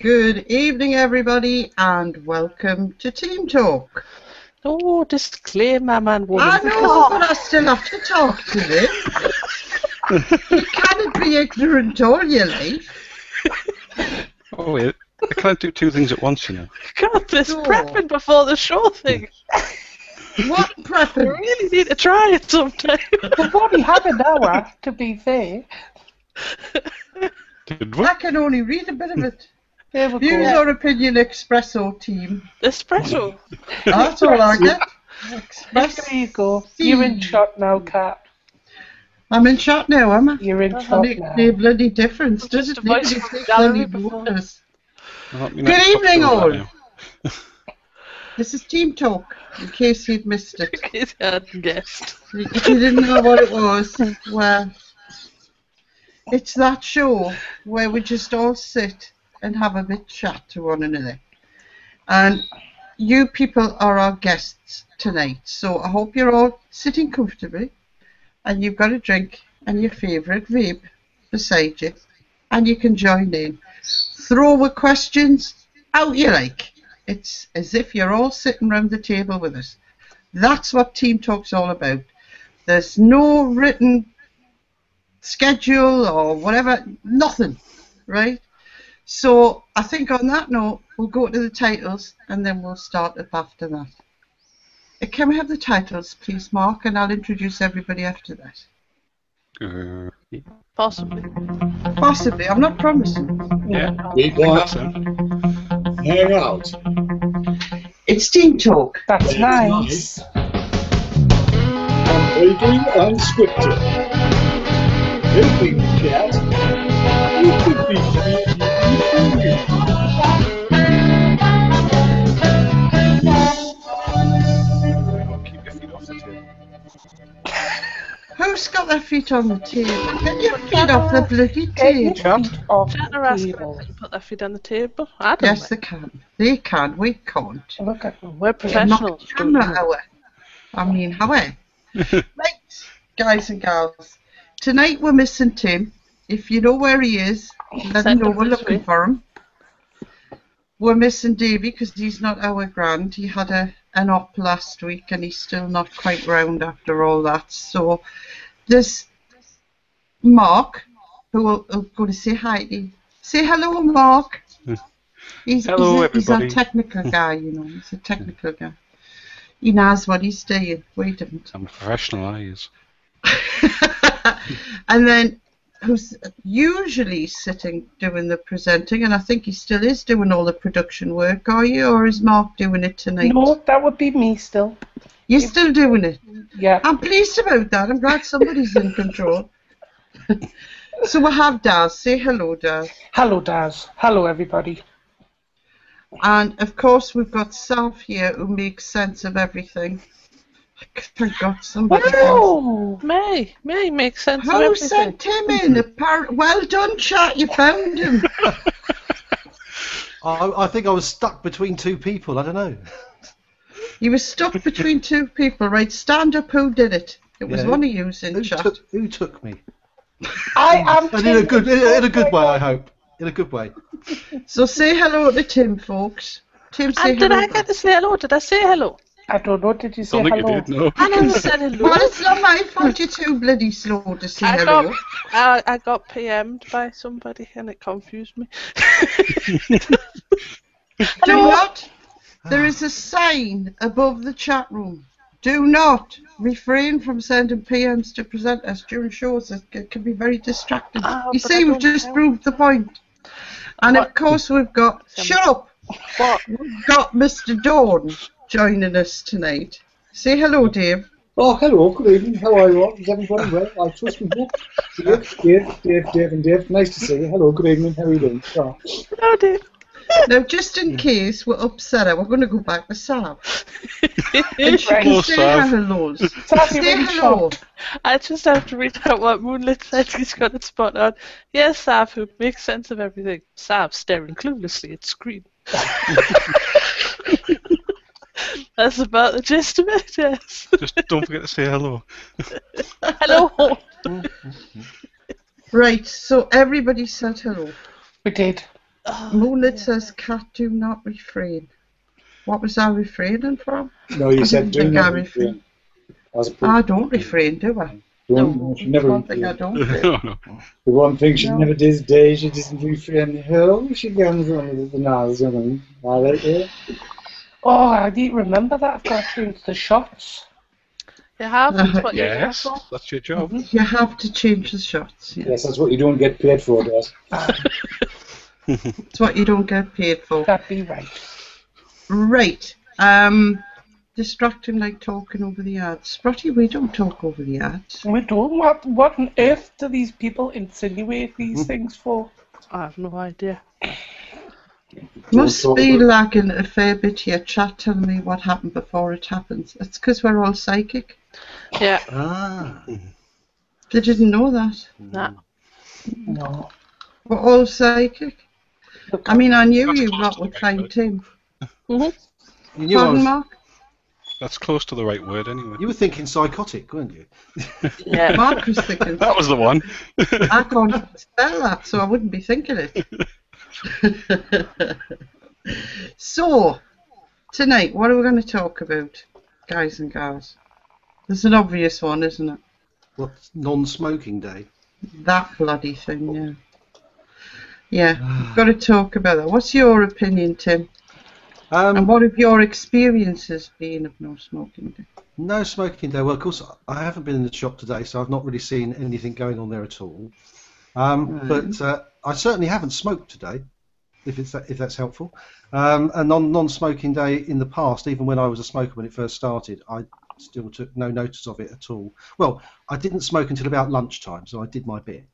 Good evening, everybody, and welcome to Team Talk. Oh, disclaimer, man, woman. I know, but I still have to talk to them. you cannot be ignorant all your life. Oh wait, I can't do two things at once, you know. God, this Oh. prepping before the show thing. What I prepping? really need to try it sometime. We've only had an hour, to be fair. Did we? I can only read a bit of it. There we Views go. or opinion espresso team. Espresso. That's all I get. There you go. You're in shot now, Cat. I'm in shot now, am I? You're in That shot makes now. no bloody difference, does Just it? a voice Nobody from any before. voters. Well, let me Good evening, all. This is Team Talk, in case you'd missed it. In case you hadn't guessed. If you didn't know what it was, well, it's that show where we just all sit and have a bit chat to one another. And you people are our guests tonight, so I hope you're all sitting comfortably and you've got a drink and your favourite vape beside you and you can join in. Throw the questions out you like. It's as if you're all sitting round the table with us. That's what Team Talk's all about. There's no written schedule or whatever, nothing, right? So I think on that note, we'll go to the titles and then we'll start up after that. Uh, Can we have the titles, please, Mark? And I'll introduce everybody after that. Uh, Possibly. Possibly, I'm not promising. yeah, Be that's quiet. Hang out. It's Team Talk. That's That's nice. Breaking unscripted. Helping cat. You Who's their feet on the table? Get your feet off the bloody Get your table. feet off Chat the table. them to put their feet on the table. I don't Yes, they can. They can. We can't. Look at them. We're Not professionals. camera hour. I mean, hour. Eh? right, guys and gals. Tonight we're missing Tim. If you know where he is, let Send him know we're looking way. for him. We're missing Davy because he's not our grand. He had a an op last week and he's still not quite round after all that. So there's Mark who will, will go to say hi to you. Say hello, Mark. He's, Hello, he's, a, he's a technical guy, you know. He's a technical guy. He knows what he's doing. Wait a minute. I'm a professional, I is. and then who's usually sitting doing the presenting, and I think he still is doing all the production work, are you, or is Mark doing it tonight? No, that would be me still. You're still doing it. Yeah. I'm pleased about that. I'm glad somebody's in control. so we have Daz. Say hello, Daz. Hello, Daz. Hello, everybody. And of course, we've got Sav here who makes sense of everything. Thank God somebody else. Oh, May. May makes sense of Who everything. sent him in? Appar- well done, chat. You found him. I, I think I was stuck between two people. I don't know. You were stuck between two people, right? Stand up. Who did it? It was Yeah. one of you in Who chat. took, who took me? I hmm. am. And in a good, in a, good way, I hope. In a good way. So say hello to Tim, folks. Tim, say And did. I get to say hello? Did I say hello? I don't know. Did you say Don't think hello? you did, no. I never said hello. Well, it's not my fault you're too bloody slow to say I hello. got, I, I got PM'd by somebody and it confused me. Do not. There is a sign above the chat room. Do not refrain from sending PMs to presenters during shows. It can be very distracting. Ah, you see, we've just know. proved the point. And of course, we've got. Shut up! What? We've got Mr. Dawn joining us tonight. Say hello, Dave. Oh, hello, good evening. How are you all? Is everybody well? I trust me. Dave, Dave, Dave, Dave, and Dave. Nice to see you. Hello, good evening. How are you doing? Oh. No, Dave. Now, just in case we're upset, we're going to go back to Sav. And she Right. can Oh, say Sav. hellos. Sav, Say really hello. shocked. I just have to read out what Moonlit said. He's got it spot on. Yes, Sav, who makes sense of everything. Sav staring cluelessly at screen. That's about the gist of it, yes. Just don't forget to say hello. Hello. Right, so everybody said hello. We did. Oh, Moonlit says, cat, do not refrain. What was I refraining from? No, you I said do not I refrain. As I don't refrain, do I? don't, No. she never One thing I don't do. no, no. The one thing she No. never does day, she doesn't refrain. Oh, she guns on with the nose on them. I like it. Oh, I didn't remember that. I've got to change the shots. You have? That's uh-huh. what you're Yes, here that's your job. You have to change the shots. Yeah. Yes, that's what you don't get paid for, Des. Ah. It's what you don't get paid for. That'd be right. Right. Um, distracting like talking over the ads. Sprotty, we don't talk over the ads. We don't. What, what on earth do these people insinuate these Hmm. things for? I have no idea. Must be about- lagging a fair bit here. Chat telling me what happened before it happens. It's because we're all psychic. Yeah, Ah. They didn't know that. nah. No. We're all psychic. Look, I mean, I knew you lot would find Tim. You knew I was, Mark? That's close to the right word anyway. you were thinking psychotic, weren't you? Yeah. Mark was thinking. That was the one. I can't spell that, so I wouldn't be thinking it. so, tonight, what are we going to talk about, guys and girls? There's an obvious one, isn't it? What non-smoking day? That bloody thing, yeah. Yeah, we've got to talk about that. What's your opinion, Tim? And Um, what have your experiences been of no smoking day? no smoking day. Well, of course, I haven't been in the shop today, so I've not really seen anything going on there at all. Um, Right. But uh, I certainly haven't smoked today, if it's that, if that's helpful. Um, a non non-smoking day in the past, even when I was a smoker when it first started, I still took no notice of it at all. Well, I didn't smoke until about lunchtime, so I did my bit.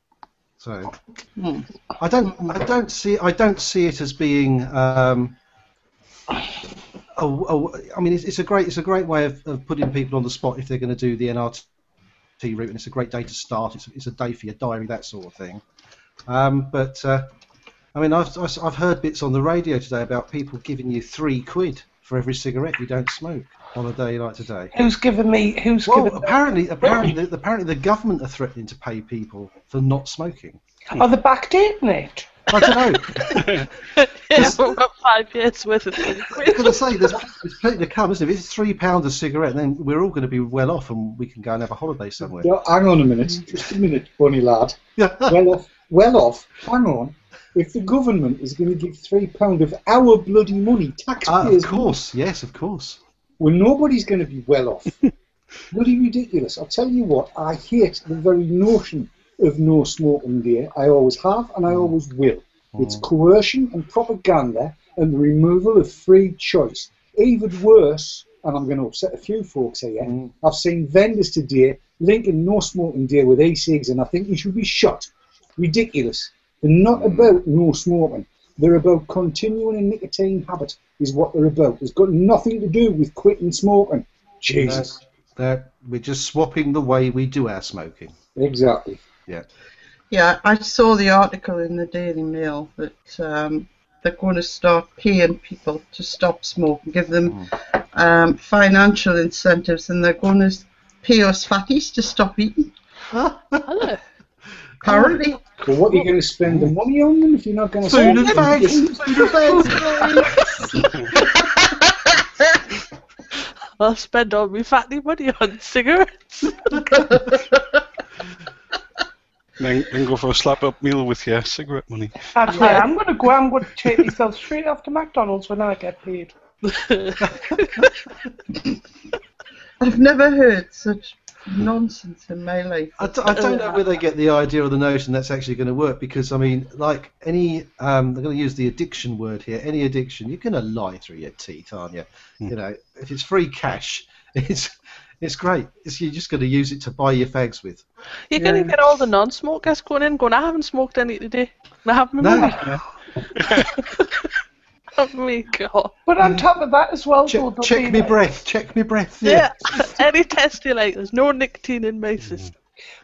So Hmm. I don't I don't see I don't see it as being. Um, Oh, oh, I mean, it's, it's a great, it's a great way of, of putting people on the spot if they're going to do the NRT route, and it's a great day to start. It's, it's a day for your diary, that sort of thing. Um, but uh, I mean, I've, I've I've heard bits on the radio today about people giving you three quid for every cigarette you don't smoke on a day like today. Who's giving me? Who's Well, giving? apparently, apparently, the, apparently, the government are threatening to pay people for not smoking. Are they backdating it? I don't know. yeah, we've got five years worth of things. I've got to say, there's, there's plenty to come, isn't it? If it's three pounds a cigarette, then we're all going to be well off, and we can go and have a holiday somewhere. Yeah, hang on a minute, just a minute, bunny lad. Yeah. Well off, well off. Hang on. If the government is going to give three pound of our bloody money, Ah, taxpayers, of course, yes, of course. well, nobody's going to be well off. bloody ridiculous. I'll tell you what. I hate the very notion of no smoking day. I always have, and I always will. It's coercion and propaganda and the removal of free choice. Even worse, and I'm going to upset a few folks here. Mm. I've seen vendors today linking no smoking day with e-cigs, and I think you should be shot. Ridiculous. They're not about no smoking. They're about continuing a nicotine habit, is what they're about. It's got nothing to do with quitting smoking. Jesus. That we're just swapping the way we do our smoking. Exactly. Yeah, Yeah, I saw the article in the Daily Mail that um, they're going to start paying people to stop smoking, give them um, financial incentives, and they're going to pay us fatties to stop eating. Hello. Apparently, But what are you going to spend the money on them if you're not going to Food and smoke? fags, food and fags. I'll spend all my fatty money on cigarettes. Then, then go for a slap up meal with your cigarette money. Actually, I'm going to go. I'm going to take myself straight off to McDonald's when I get paid. I've never heard such nonsense in my life. I, d- I don't know where they get the idea or the notion that's actually going to work because I mean, like any, um, they're going to use the addiction word here. Any addiction, you're going to lie through your teeth, aren't you? You know, if it's free cash, it's it's great. It's, you're just going to use it to buy your fags with. You're going to get all the non-smokers going in, going, I haven't smoked any today. I have my No, money. Oh my god. But on top of that as well, check, though, check me like- breath. Check me breath. Yeah. Any test you like, there's no nicotine in my mm. system.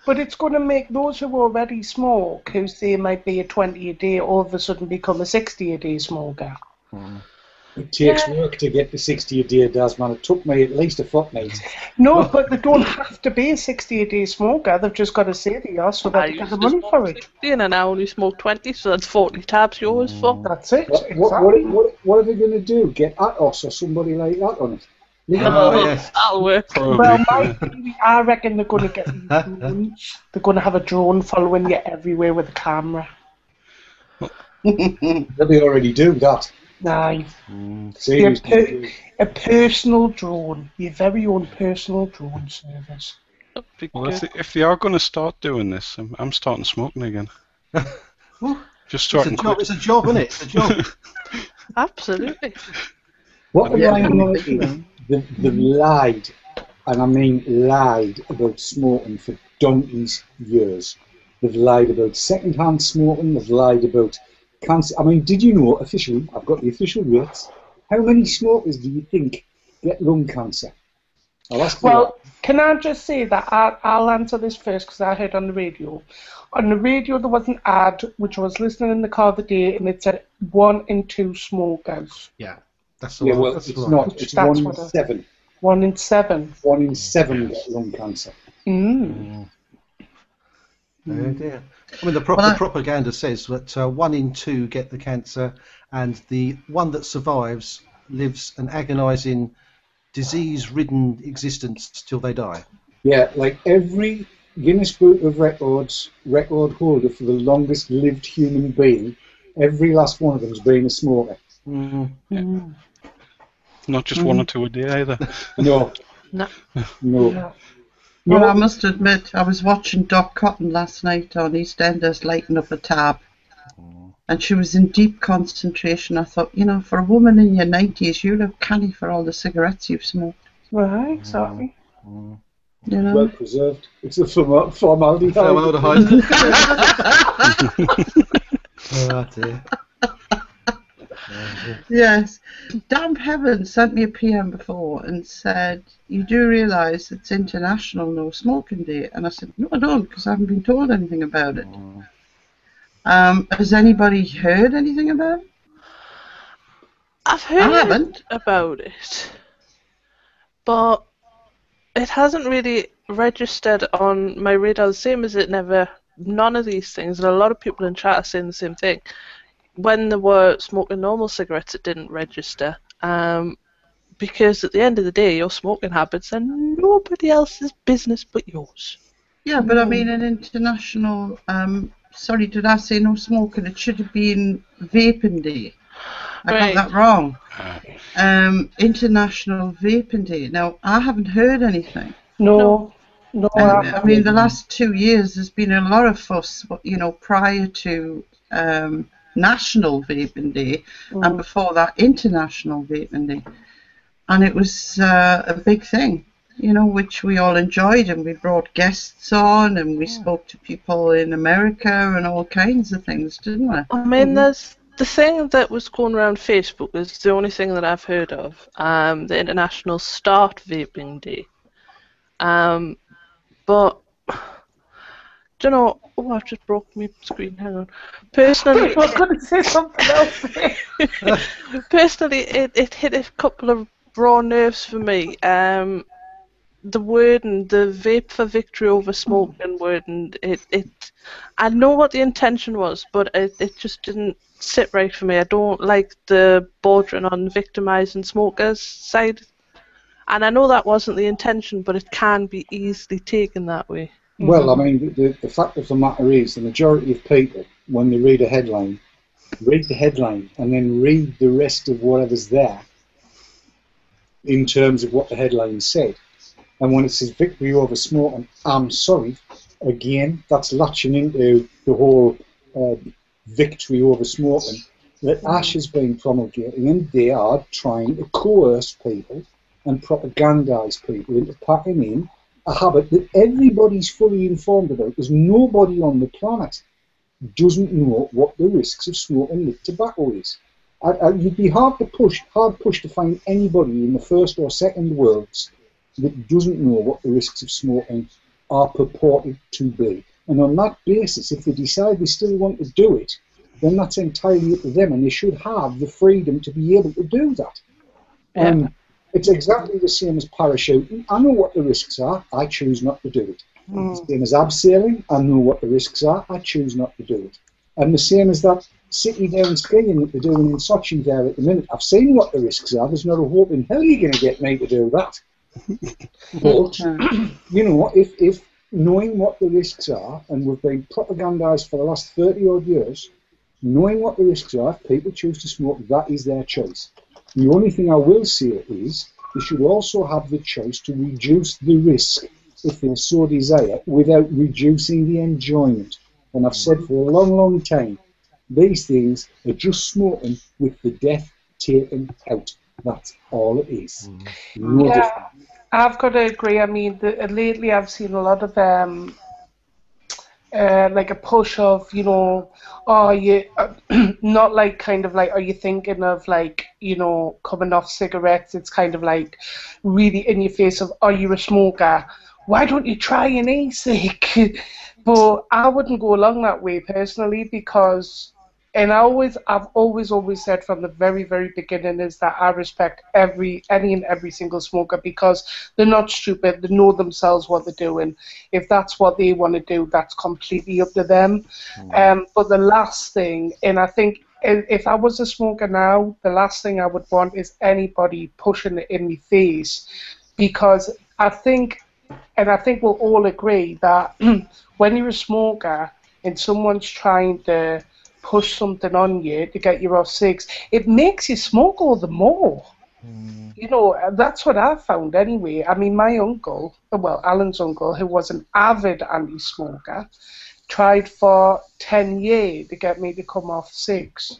But it's going to make those who already smoke, who say they might be a 20 a day, all of a sudden become a 60 a day smoker. Mm. It takes Yeah. work to get to 60 a day, does man. It took me at least a fortnight. No, but they don't have to be a 60 a day smoker. They've just got to say they are so I that they used get the money smoke for it. 60 and I only smoke 20, so that's 40 tabs yours mm. for. That's it. What, what, exactly. what, what, what are they going to do? Get Atos or somebody like that on it? Oh, yes. That'll work. Probably. Well, my theory, I reckon they're going to get. They're going to have a drone following you everywhere with a camera. They already do that. Nah, mm. Seriously. per- a personal drone, your very own personal drone service. Well, if they, if they are going to start doing this, I'm, I'm starting smoking again. Just so I It's a job, quit. it's a job, isn't it? It's a job. Absolutely. What they're Yeah. lying on is they've, they've lied, and I mean lied about smoking for donkeys years. They've lied about second-hand smoking. They've lied about cancer. I mean, did you know officially? I've got the official rates. How many smokers do you think get lung cancer? I'll ask Well, can I just say that I, I'll answer this first because I heard on the radio. On the radio, there was an ad which I was listening in the car the day, and it said one in two smokers, Yeah, that's that. the Yeah, one. well, that's it's the not. It's That's one in what seven. one in seven. One in seven get lung cancer. Mm. Oh dear. I mean, the, prop- Well, the propaganda says that uh, one in two get the cancer, and the one that survives lives an agonising, disease-ridden existence till they die. Yeah, like every Guinness Book of Records record holder for the longest lived human being, every last one of them's been a smoker. Mm. Not just one or two a day either. No. No. No. Yeah. Well, I must admit, I was watching Dot Cotton last night on EastEnders lighting up a tab, and she was in deep concentration. I thought, you know, for a woman in your 90s, you look canny for all the cigarettes you've smoked. Right, exactly. You know? Well preserved. It's a form- formaldehyde. Formaldehyde. oh dear. Yes. Damp Heaven sent me a PM before and said, You do realise it's International No Smoking Day? And I said, No, I don't, because I haven't been told anything about it. Um, has anybody heard anything about it? I've I heard haven't. about it, but it hasn't really registered on my radar the same as it never. None of these things, and a lot of people in chat are saying the same thing. When they were smoking normal cigarettes, it didn't register. Um, because at the end of the day, your smoking habits are nobody else's business but yours. Yeah, but I mean, an international. Um, sorry, did I say no smoking? It should have been Vaping Day. I Right. got that wrong. Um, International Vaping Day. Now, I haven't heard anything. No, no, And, I I mean, the last two years, there's been a lot of fuss, you know, prior to um, National Vaping Day and before that, International Vaping Day. And it was uh, a big thing, you know, which we all enjoyed. And we brought guests on and we spoke to people in America and all kinds of things, didn't we? I mean, there's the thing that was going around Facebook is the only thing that I've heard of. Um, the International Start Vaping Day. Um, but do you know? Oh, I've just broke my screen. Hang on. Personally, I was going to say something else. personally, it, it hit a couple of raw nerves for me. Um, the word and the vape for victory over smoking word, and it, it, I know what the intention was, but it, it just didn't sit right for me. I don't like the bordering on victimizing smokers side, and I know that wasn't the intention, but it can be easily taken that way. Well, I mean, the, the fact of the matter is, the majority of people, when they read a headline, read the headline and then read the rest of whatever's there in terms of what the headline said. And when it says victory over smoking, I'm sorry, again, that's latching into the whole uh, victory over smoking that ASH has been promulgating, and they are trying to coerce people and propagandise people into packing in a habit that everybody's fully informed about because nobody on the planet doesn't know what the risks of smoking lit tobacco is. I, I, you'd be hard to push, hard pushed to find anybody in the first or second worlds that doesn't know what the risks of smoking are purported to be. And on that basis, if they decide they still want to do it, then that's entirely up to them, and they should have the freedom to be able to do that. Um, it's exactly the same as parachuting. I know what the risks are. I choose not to do it. Mm. Same as abseiling. I know what the risks are. I choose not to do it. And the same as that city down skiing that they're doing in Sochi there at the minute. I've seen what the risks are. There's not a hope in hell you're going to get me to do that. but you know, if if knowing what the risks are, and we've been propagandised for the last 30 odd years, knowing what the risks are, if people choose to smoke, that is their choice. The only thing I will say is they should also have the choice to reduce the risk if they so desire without reducing the enjoyment. And I've said for a long, long time, these things are just smoking with the death taken out. That's all it is. No Yeah. different. I've got to agree. I mean, the, lately I've seen a lot of um, uh, like a push of, you know, are you uh, not like kind of like, are you thinking of like, you know, coming off cigarettes? It's kind of like really in your face of, are you a smoker? Why don't you try an e-cig? but I wouldn't go along that way personally because and I always I've always always said from the very very beginning is that I respect every any and every single smoker because they're not stupid. They know themselves what they're doing. If that's what they want to do that's completely up to them. Um, but the last thing and I think if if I was a smoker now the last thing I would want is anybody pushing it in my face because I think and I think we'll all agree that when you're a smoker and someone's trying to push something on you to get you off six, it makes you smoke all the more. Mm. You know, uh, that's what I found anyway. I mean, my uncle, uh, well, Alan's uncle, who was an avid anti smoker, tried for 10 years to get me to come off six.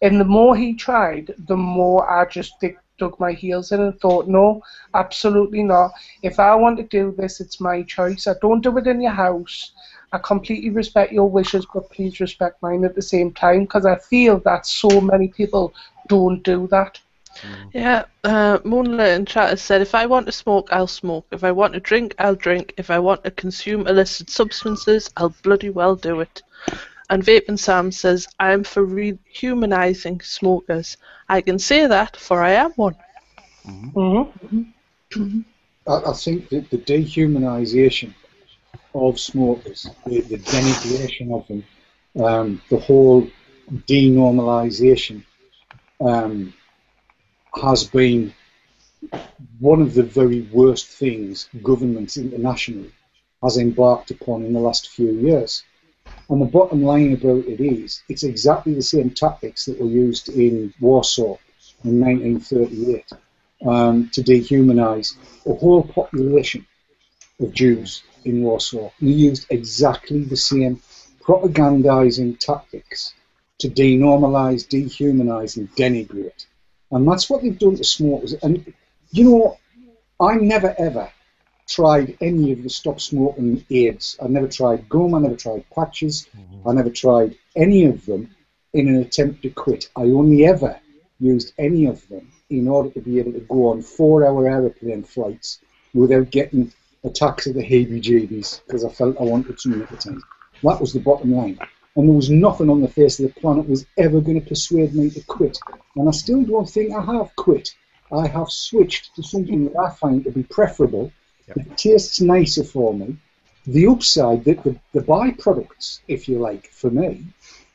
And the more he tried, the more I just dig, dug my heels in and thought, no, absolutely not. If I want to do this, it's my choice. I don't do it in your house. I completely respect your wishes, but please respect mine at the same time because I feel that so many people don't do that. Yeah, uh, Moonlit in chat has said, if I want to smoke, I'll smoke. If I want to drink, I'll drink. If I want to consume illicit substances, I'll bloody well do it. And Vape and Sam says, I'm for rehumanizing smokers. I can say that, for I am one. Mm-hmm. I, I think that the dehumanisation of smokers, the, the denigration of them, um, the whole denormalisation um, has been one of the very worst things governments internationally has embarked upon in the last few years. And the bottom line about it is, it's exactly the same tactics that were used in Warsaw in 1938 um, to dehumanise a whole population of Jews in Warsaw. They used exactly the same propagandising tactics to denormalise, dehumanise, and denigrate. And that's what they've done to smokers. And you know, I never ever tried any of the stop smoking aids. I never tried gum, I never tried patches, mm-hmm. I never tried any of them in an attempt to quit. I only ever used any of them in order to be able to go on four hour aeroplane flights without getting attacks of the heebie jeebies because I felt I wanted something at the time. That was the bottom line. And there was nothing on the face of the planet was ever going to persuade me to quit. And I still don't think I have quit. I have switched to something that I find to be preferable. It tastes nicer for me. The upside, the, the, the byproducts, if you like, for me,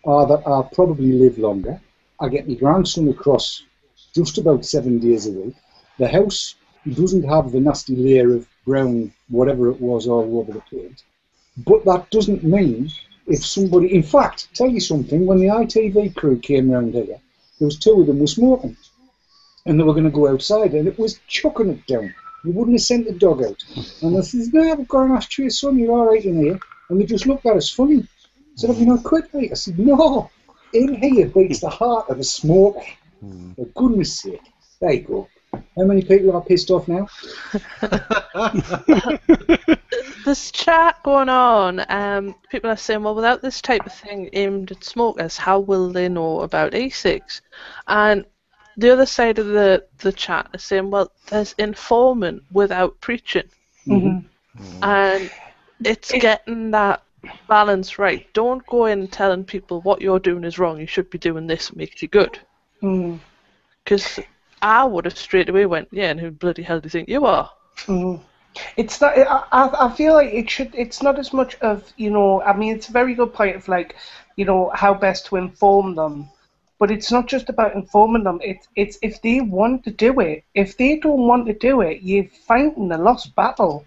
are that I'll probably live longer. I get my grandson across just about seven days a week. The house doesn't have the nasty layer of brown, whatever it was, all over the place. But that doesn't mean if somebody, in fact, tell you something, when the ITV crew came round here, there was two of them were smoking. And they were going to go outside, and it was chucking it down. You wouldn't have sent the dog out. And I said, no, I've got an ashtray, son, you're all right in here. And they just looked at us funny. I said, have you not quit, mate? I said, no, in here beats the heart of a smoker. Hmm. For goodness sake. There you go. How many people are pissed off now? There's chat going on. Um, people are saying, well, without this type of thing aimed at smokers, how will they know about e-cigs? And the other side of the, the chat is saying, well, there's informant without preaching. Mhm. And it's getting that balance right. Don't go in telling people what you're doing is wrong. You should be doing this. It makes you good. Mm. I would have straight away went, yeah, and who bloody hell do you think you are? Mm. It's not. I, I I feel like it should. It's not as much of you know. I mean, it's a very good point of like, you know, how best to inform them. But it's not just about informing them. It's it's if they want to do it. If they don't want to do it, you're fighting a lost battle.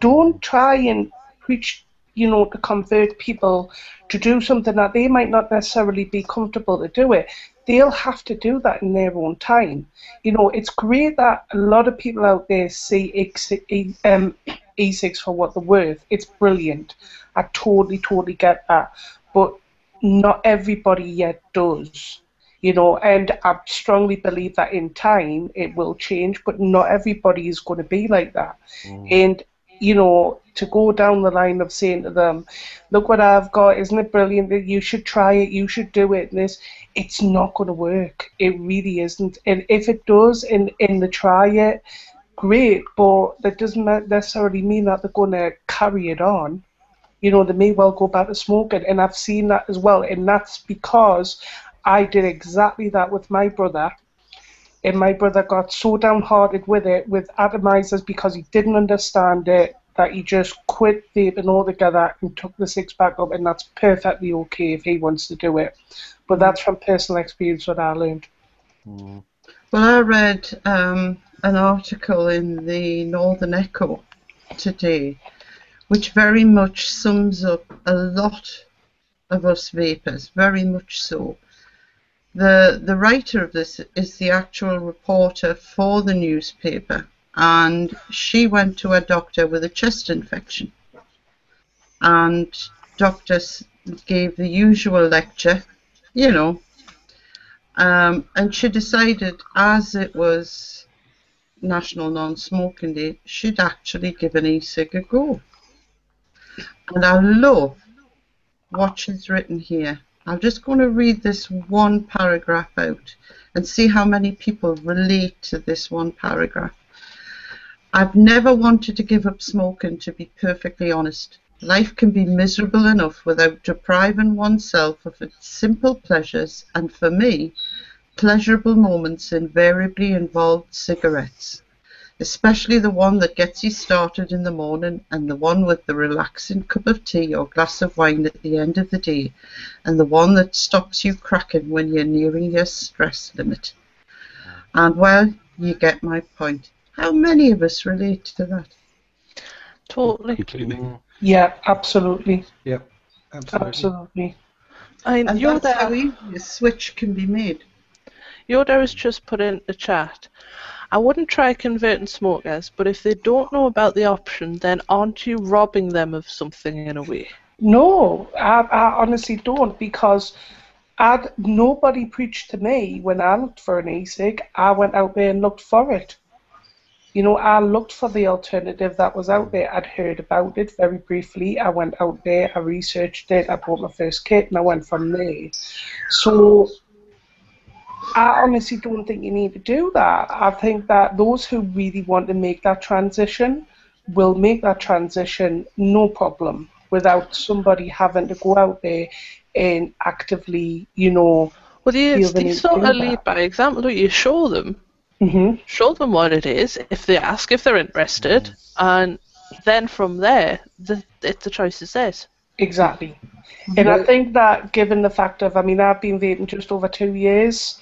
Don't try and preach, you know, to convert people to do something that they might not necessarily be comfortable to do it. They'll have to do that in their own time. You know, it's great that a lot of people out there see um, e-cigs for what they're worth. It's brilliant. I totally, totally get that. But not everybody yet does. You know, and I strongly believe that in time it will change, but not everybody is going to be like that. And you know, to go down the line of saying to them, "Look what I've got! Isn't it brilliant? That you should try it. You should do it." And this, it's not going to work. It really isn't. And if it does, and and they try it, great. But that doesn't necessarily mean that they're going to carry it on you know, they may well go back to smoking. And I've seen that as well. And that's because I did exactly that with my brother. And my brother got so downhearted with it, with atomizers, because he didn't understand it, that he just quit vaping altogether and took the six back up. And that's perfectly okay if he wants to do it. But that's from personal experience what I learned. Well, I read um, an article in the Northern Echo today, which very much sums up a lot of us vapors, very much so. The the writer of this is the actual reporter for the newspaper, and she went to a doctor with a chest infection, and doctor gave the usual lecture, you know, um, and she decided as it was National Non-Smoking Day, she'd actually give an e-cig a go. And I love what she's written here. I'm just going to read this one paragraph out and see how many people relate to this one paragraph. I've never wanted to give up smoking, to be perfectly honest. Life can be miserable enough without depriving oneself of its simple pleasures, and for me, pleasurable moments invariably involved cigarettes, especially the one that gets you started in the morning and the one with the relaxing cup of tea or glass of wine at the end of the day, and the one that stops you cracking when you're nearing your stress limit. And well, you get my point. How many of us relate to that? Totally. Completely. Yeah, absolutely. Yep. Absolutely. Absolutely. I mean, And Yoda, that's how easy a switch can be made. Yoda has just put in the chat. I wouldn't try converting smokers, but if they don't know about the option, then aren't you robbing them of something in a way? No, I, I honestly don't because I'd, nobody preached to me when I looked for an e-cig. I went out there and looked for it. You know, I looked for the alternative that was out there. I'd heard about it very briefly. I went out there, I researched it, I bought my first kit, and I went from there. So I honestly don't think you need to do that. I think that those who really want to make that transition will make that transition no problem without somebody having to go out there and actively, you know. Well, you, Feel the you need sort to of do lead by example. don't You show them, hmm show them what it is. If they ask if they're interested, and then from there, the it, the choice is theirs. Exactly. And I think that given the fact of, I mean, I've been vaping just over two years,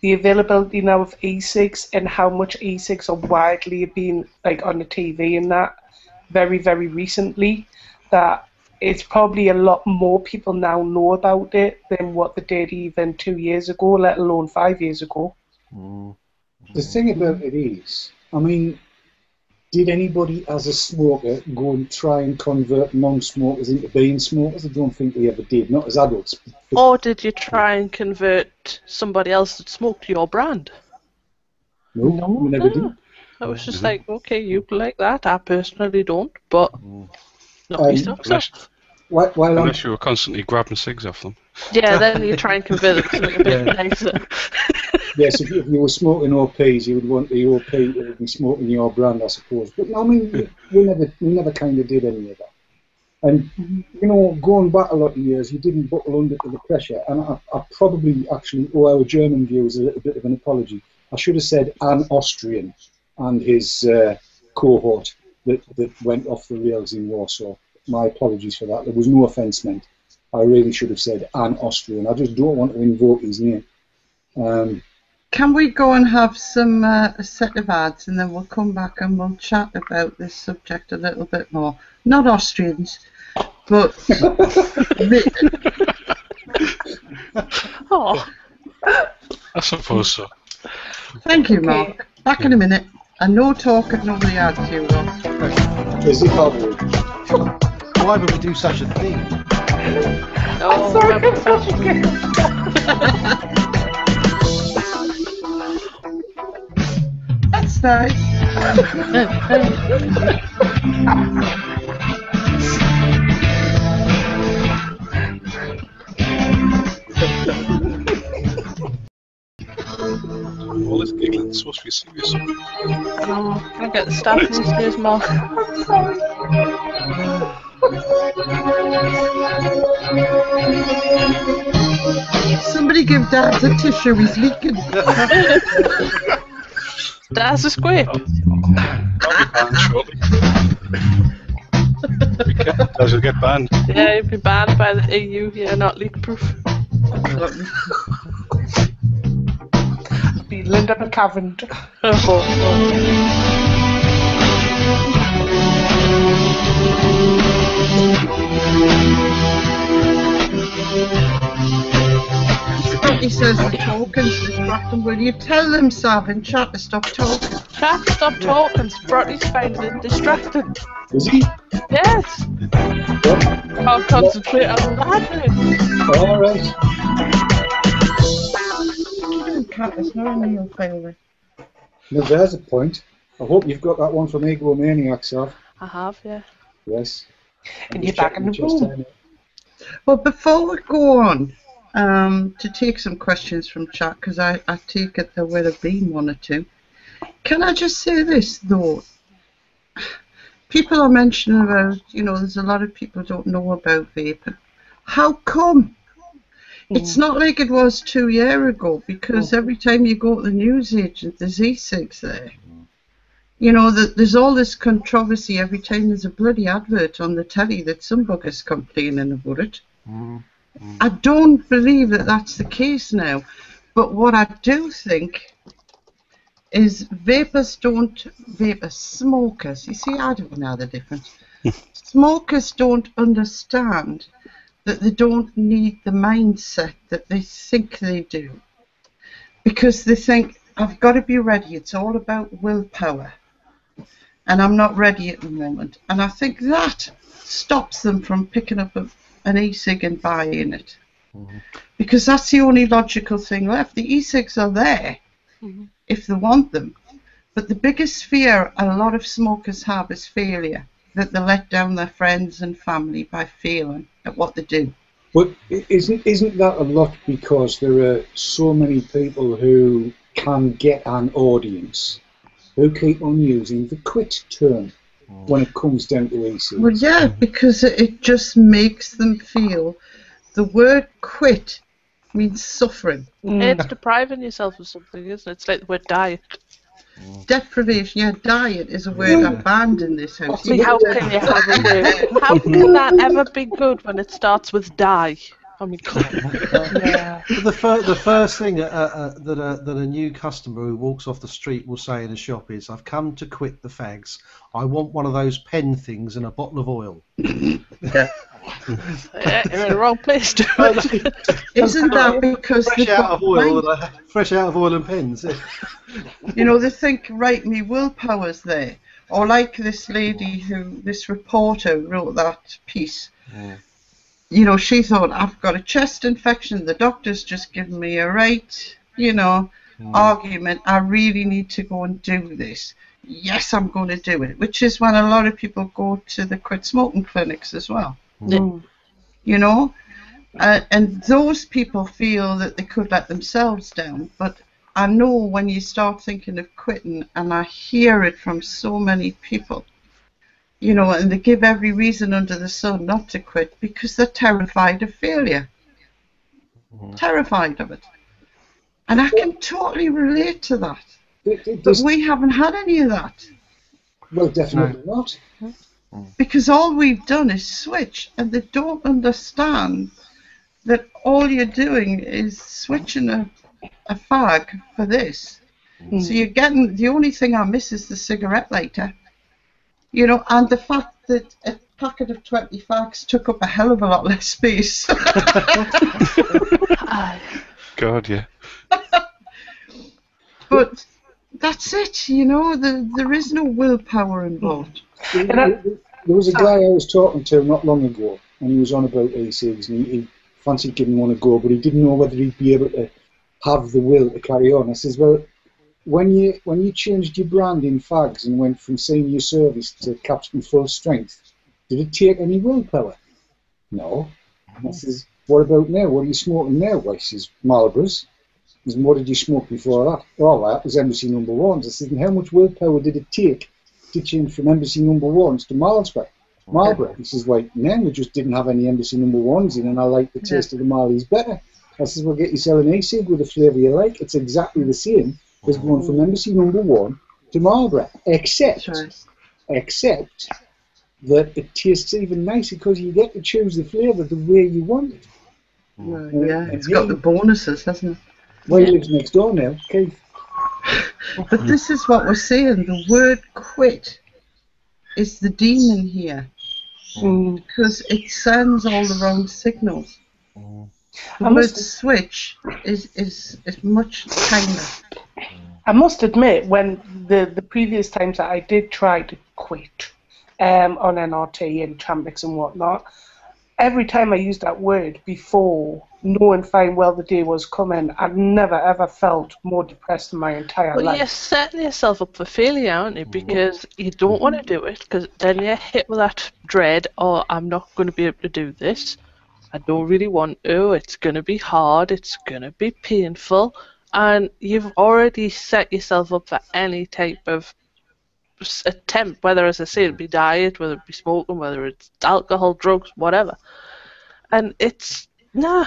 the availability now of e-cigs and how much e-cigs are widely being like on the TV and that very, very recently, that it's probably a lot more people now know about it than what they did even two years ago, let alone five years ago. Mm. The thing about it is, I mean, did anybody as a smoker go and try and convert non-smokers into being smokers? I don't think we ever did, not as adults. Or did you try and convert somebody else that smoked your brand? no, No. we never did. I was just like, okay, you like that. I personally don't, but not Um, me stuff. So. Unless, While, while unless you were constantly grabbing cigs off them. Yeah, then you try and convert them to something a bit nicer. Yes, if you, if you were smoking OPs, you would want the OP to be smoking your brand, I suppose. But no, I mean, we, never, we never kind of did any of that. And you know, going back a lot of years, you didn't buckle under to the pressure. And I, I probably actually owe our German viewers a little bit of an apology. I should have said an Austrian and his uh, cohort that, that went off the rails in Warsaw. My apologies for that. There was no offence meant. I really should have said an Austrian. I just don't want to invoke his name. Um, Can we go and have some uh, a set of ads and then we'll come back and we'll chat about this subject a little bit more? Not Austrians, but the, Oh, I suppose so. thank you, Okay. Mark. Back in a minute. And no talking over the ads, you lot. is it Harvard? Why would we do such a thing? no, Sorry, I'm- sorry, I'm such a kid. That's nice. All this giggling is supposed to be serious. Oh, I get the staff these days, Mark. I'm sorry. Somebody give Dad a tissue, he's leaking. That's a squib. I'll be banned shortly. Be careful, guys, you'll get banned. Yeah, you'd be banned by the EU. Yeah, not leak proof. Be Linda McCavend. He says the talking's distracting. Will you tell them, Sav, in chat to stop talking? Chat, stop talking. Sprotty's finding it distracting. Is he? Yes. What? Can't concentrate on that. All right. Cat, there's no in your favour. Now there's a point. I hope you've got that one from Egomaniac, Sav. I have, yeah. Yes. And I'm you're back in the room. Well, before we go on um, to take some questions from chat, because I, I take it there will have been one or two, can I just say this, though? People are mentioning about, you know, there's a lot of people don't know about vaping. How come? It's not like it was two years ago because every time you go to the news agent, there's e-cigs there. You know, that there's all this controversy every time there's a bloody advert on the telly that some bugger's complaining about it. Mm. I don't believe that that's the case now. But what I do think is vapors don't, vapors, smokers, you see, I don't know the difference. smokers don't understand that they don't need the mindset that they think they do. Because they think, I've got to be ready, it's all about willpower. And I'm not ready at the moment. And I think that stops them from picking up a, an e-cig and buying it. Mm-hmm. Because that's the only logical thing left. The e-cigs are there mm-hmm. if they want them. But the biggest fear a lot of smokers have is failure, that they let down their friends and family by failing at what they do. But isn't isn't that a lot because there are so many people who can get an audience who keep on using the quit term Mm. when it comes down to EC? Well, yeah, mm-hmm. because it it just makes them feel the word quit means suffering. Mm. It's depriving yourself of something, isn't it? It's like the word diet. Mm. Deprivation, yeah, diet is a word I banned in this house. See, how can you have a word? How can that ever be good when it starts with die? I mean, come on. Yeah. The, fir- the first thing uh, uh, that, a, that a new customer who walks off the street will say in a shop is, I've come to quit the fags. I want one of those pen things and a bottle of oil. Yeah, you're in the wrong place, dude. Isn't that because fresh out of oil, mind- and, uh, fresh out of oil and pens. you know, they think, right, me willpower's there. Or like this lady who, this reporter wrote that piece. You know, she thought, I've got a chest infection, the doctor's just given me a right, you know, argument. I really need to go and do this. Yes, I'm going to do it. Which is when a lot of people go to the quit smoking clinics as well. Mm. you know uh, and those people feel that they could let themselves down but i know when you start thinking of quitting and i hear it from so many people You know, and they give every reason under the sun not to quit because they're terrified of failure. Mm-hmm. Terrified of it. And I can totally relate to that. It, it But we haven't had any of that. well, definitely not. Mm-hmm. because all we've done is switch and they don't understand that all you're doing is switching a, a fag for this mm-hmm. so you're getting the only thing i miss is the cigarette lighter you know and the fact that a packet of 20 fags took up a hell of a lot less space God, yeah. but that's it you know the, there is no willpower involved And There was a guy I was talking to not long ago, and he was on about e-cigs, and he, he fancied giving one a go, but he didn't know whether he'd be able to have the will to carry on. I says, well, when you when you changed your brand in fags and went from senior service to Capstan full strength, did it take any willpower? No. I says, what about now? What are you smoking now? Well, he says, Marlboros. He says, what did you smoke before that? Oh, that was Embassy Number Ones. I said, and how much willpower did it take to change from Embassy Number Ones to Marlboro? Marlboro. He says, well, then we just didn't have any Embassy Number Ones in, and I like the taste of the Marlies better. I says, well, get yourself an e-cig with the flavour you like. It's exactly the same as going from Embassy Number One to Marlboro, except That's except that it tastes even nicer because you get to choose the flavour the way you want it. right. yeah it's got the bonuses hasn't it Well, he lives next door now, Keith. But this is what we're saying. The word quit is the demon here Mm. because it sends all the wrong signals. The word switch is, is, is much kinder. I must admit, when the, the previous times that I did try to quit um, on NRT and Champix and whatnot, every time I used that word before, knowing fine well the day was coming, I'd never ever felt more depressed in my entire Well, life. you're setting yourself up for failure, aren't you? Because you don't want to do it, because then you're hit with that dread, oh, I'm not going to be able to do this. I don't really want to. It's going to be hard. It's going to be painful. And you've already set yourself up for any type of attempt, whether, as I say, it be diet, whether it be smoking, whether it's alcohol, drugs, whatever. And it's, nah,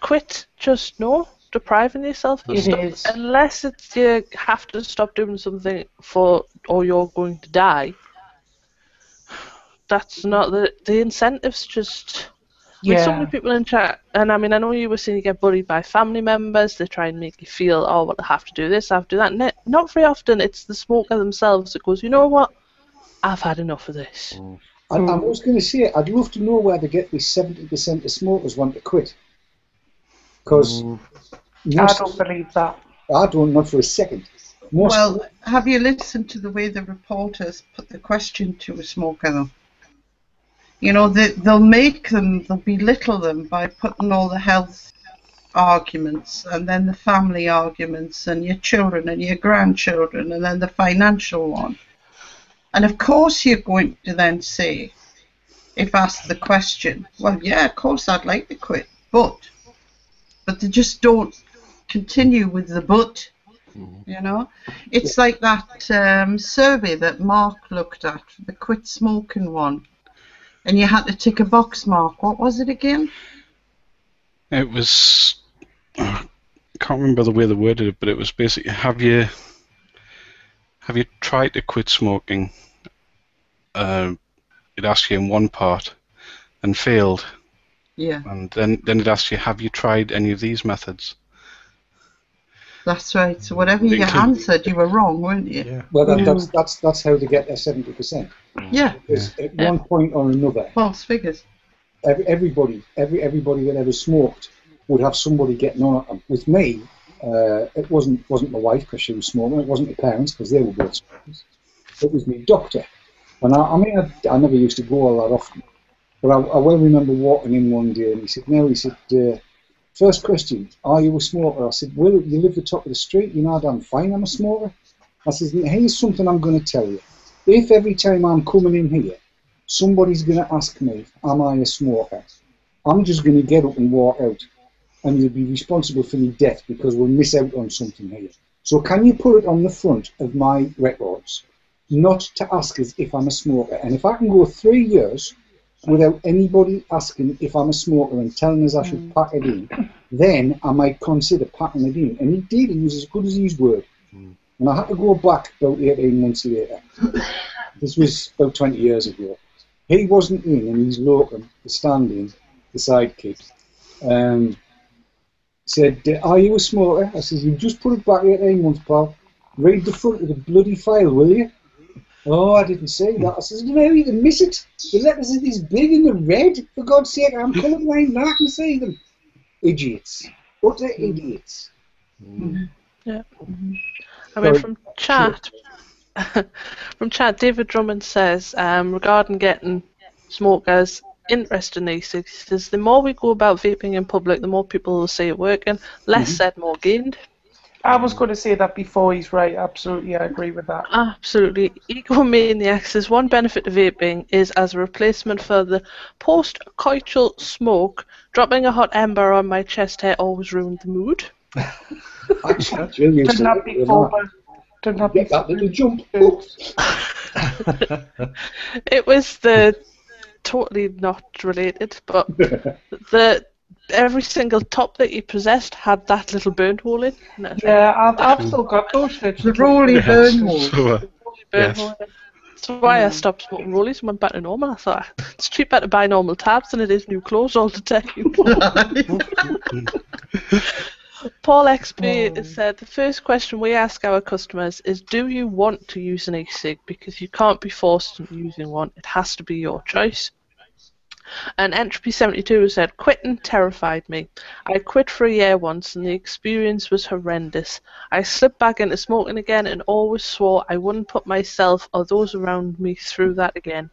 quit. Just no. Depriving yourself of It stuff. is. Unless it's you have to stop doing something for, or you're going to die. That's not the the incentives. Just I mean, so many people in chat, and I mean, I know you were saying you get bullied by family members. They try and make you feel, oh, well, I have to do this, I have to do that. And it- not very often, it's the smoker themselves that goes, you know what, I've had enough of this. Mm. I, I was going to say, I'd love to know where to get this 70% of smokers want to quit. Because mm. I don't believe that. I don't, not for a second. Most, Well, have you listened to the way the reporters put the question to a smoker, though? You know, they, they'll make them, they'll belittle them by putting all the health arguments and then the family arguments and your children and your grandchildren and then the financial one. And of course, you're going to then say, if asked the question, well, yeah, of course, I'd like to quit, but, but they just don't continue with the but. You know, it's like that um, survey that Mark looked at, the quit smoking one, and you had to tick a box. Mark, what was it again? It was. I can't remember the way they worded it, but it was basically have you have you tried to quit smoking? Uh, it asked you in one part and failed, Yeah, and then then it asks you have you tried any of these methods? That's right. So whatever you Include- answered, you were wrong, weren't you? Yeah. well, that, that's, that's, that's how they get their 70%. Yeah, Because at one point or another, false figures. every, everybody, every, everybody that ever smoked would have somebody getting on it. And With me, uh, it wasn't wasn't my wife because she was smoking. It wasn't my parents because they were both smokers. It was my doctor. And I, I mean, I, I never used to go all that often, but I, I well remember walking in one day and he said, "No," he said, uh, first question, are you a smoker?" I said, "Well, you live the top of the street. You know I'm fine I'm a smoker." I said, "Here's something I'm going to tell you. If every time I'm coming in here, somebody's going to ask me, am I a smoker? I'm just going to get up and walk out, and you'll be responsible for your death because we'll miss out on something here. So can you put it on the front of my records not to ask us if I'm a smoker. And if I can go three years without anybody asking if I'm a smoker and telling us I should pack it in, then I might consider packing it in. And he did, he was as good as his word. And I had to go back about 18 months later. this was about 20 years ago. He wasn't in, and he's locum, the stand-in, the sidekick. Um, said, "Are you a smoker?" I says, "You just put it back 18 months, pal. Read the front of the bloody file, will you?" Oh, I didn't see that. I says, "You know, you can miss it. The letters are this big in the red. For God's sake, I'm colourblind and I can see them. Idiots, utter idiots." Mm-hmm. Yeah. Mm-hmm. I mean, from chat, from chat, David Drummond says um, regarding getting smokers interested in e-cigs, he says the more we go about vaping in public, the more people will see it working. Less mm-hmm. said, more gained. I was going to say that before. He's right. Absolutely, I agree with that. Absolutely. Egomaniac says one benefit of vaping is as a replacement for the post-coital smoke. Dropping a hot ember on my chest hair always ruined the mood. Actually, Jill used Didn't to that it before? lot. Didn't that Get that little jump. It was the totally not related, but the every single top that you possessed had that little burnt hole in. It Yeah, I've, I've still got those shits. The Rolly burn hole. So, uh, Yes. hole. That's why I stopped smoking rollies and went back to normal. I thought it's cheaper to buy normal tabs than it is new clothes all the time. Paul XP said the first question we ask our customers is Do you want to use an e cig? Because you can't be forced into using one, it has to be your choice. And Entropy72 said, Quitting terrified me. I quit for a year once and the experience was horrendous. I slipped back into smoking again and always swore I wouldn't put myself or those around me through that again.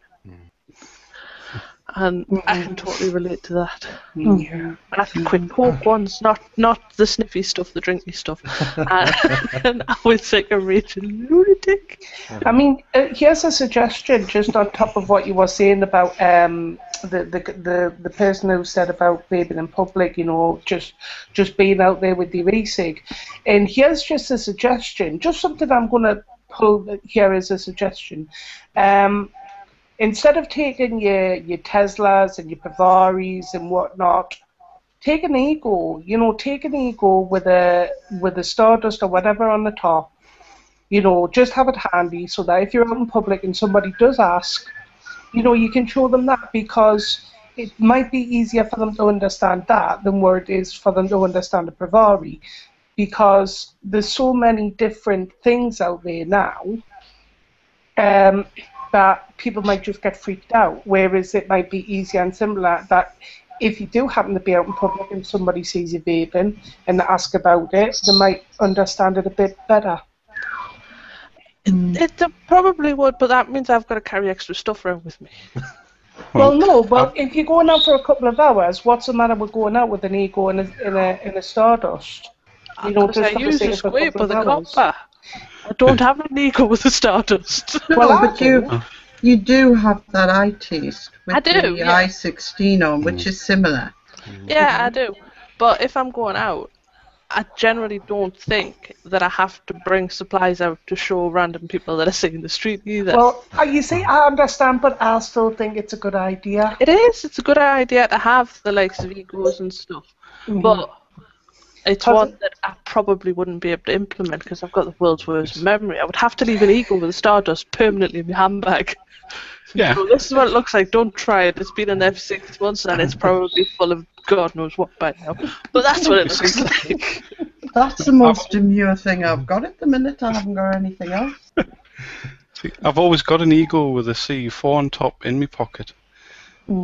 And I can totally relate to that. Yeah. I quit coke once, not not the sniffy stuff, the drinky stuff. and, and I was like a raging lunatic. I mean, uh, here's a suggestion just on top of what you were saying about um, the, the the the person who said about vaping in public, you know, just just being out there with the e-cig. And here's just a suggestion, just something I'm going to pull here as a suggestion. Um, instead of taking your your Teslas and your Provaris and whatnot, take an ego. You know, take an ego with a with a Stardust or whatever on the top you know, just have it handy so that if you're out in public and somebody does ask, you know, you can show them that because it might be easier for them to understand that than where it is for them to understand a Provari because there's so many different things out there now um, that people might just get freaked out, whereas it might be easier and similar that if you do happen to be out in public and somebody sees you vaping and they ask about it, they might understand it a bit better. It uh, probably would, but that means I've got to carry extra stuff around with me. Well, no. Well, if you're going out for a couple of hours, what's the matter with going out with an ego in a in a in a Stardust? You know, Because just I use sit a for a square for the copper. I don't have an ego with the Stardust. Well, I but you you do have that iTaste with I do, the yeah. i16 on, which is similar. yeah, I do. But if I'm going out, I generally don't think that I have to bring supplies out to show random people that I see in the street either. Well, uh, you see, I understand, but I still think it's a good idea. It is. It's a good idea to have the likes of egos and stuff, but it's Has one that I probably wouldn't be able to implement because I've got the world's worst memory. I would have to leave an ego with a Stardust permanently in my handbag. yeah. So this is what it looks like. Don't try it. It's been in there for six months and it's probably full of God knows what by now. But that's what it looks like. That's the most demure thing I've got at the minute. I haven't got anything else. See, I've always got an ego with a CE4 on top in my pocket,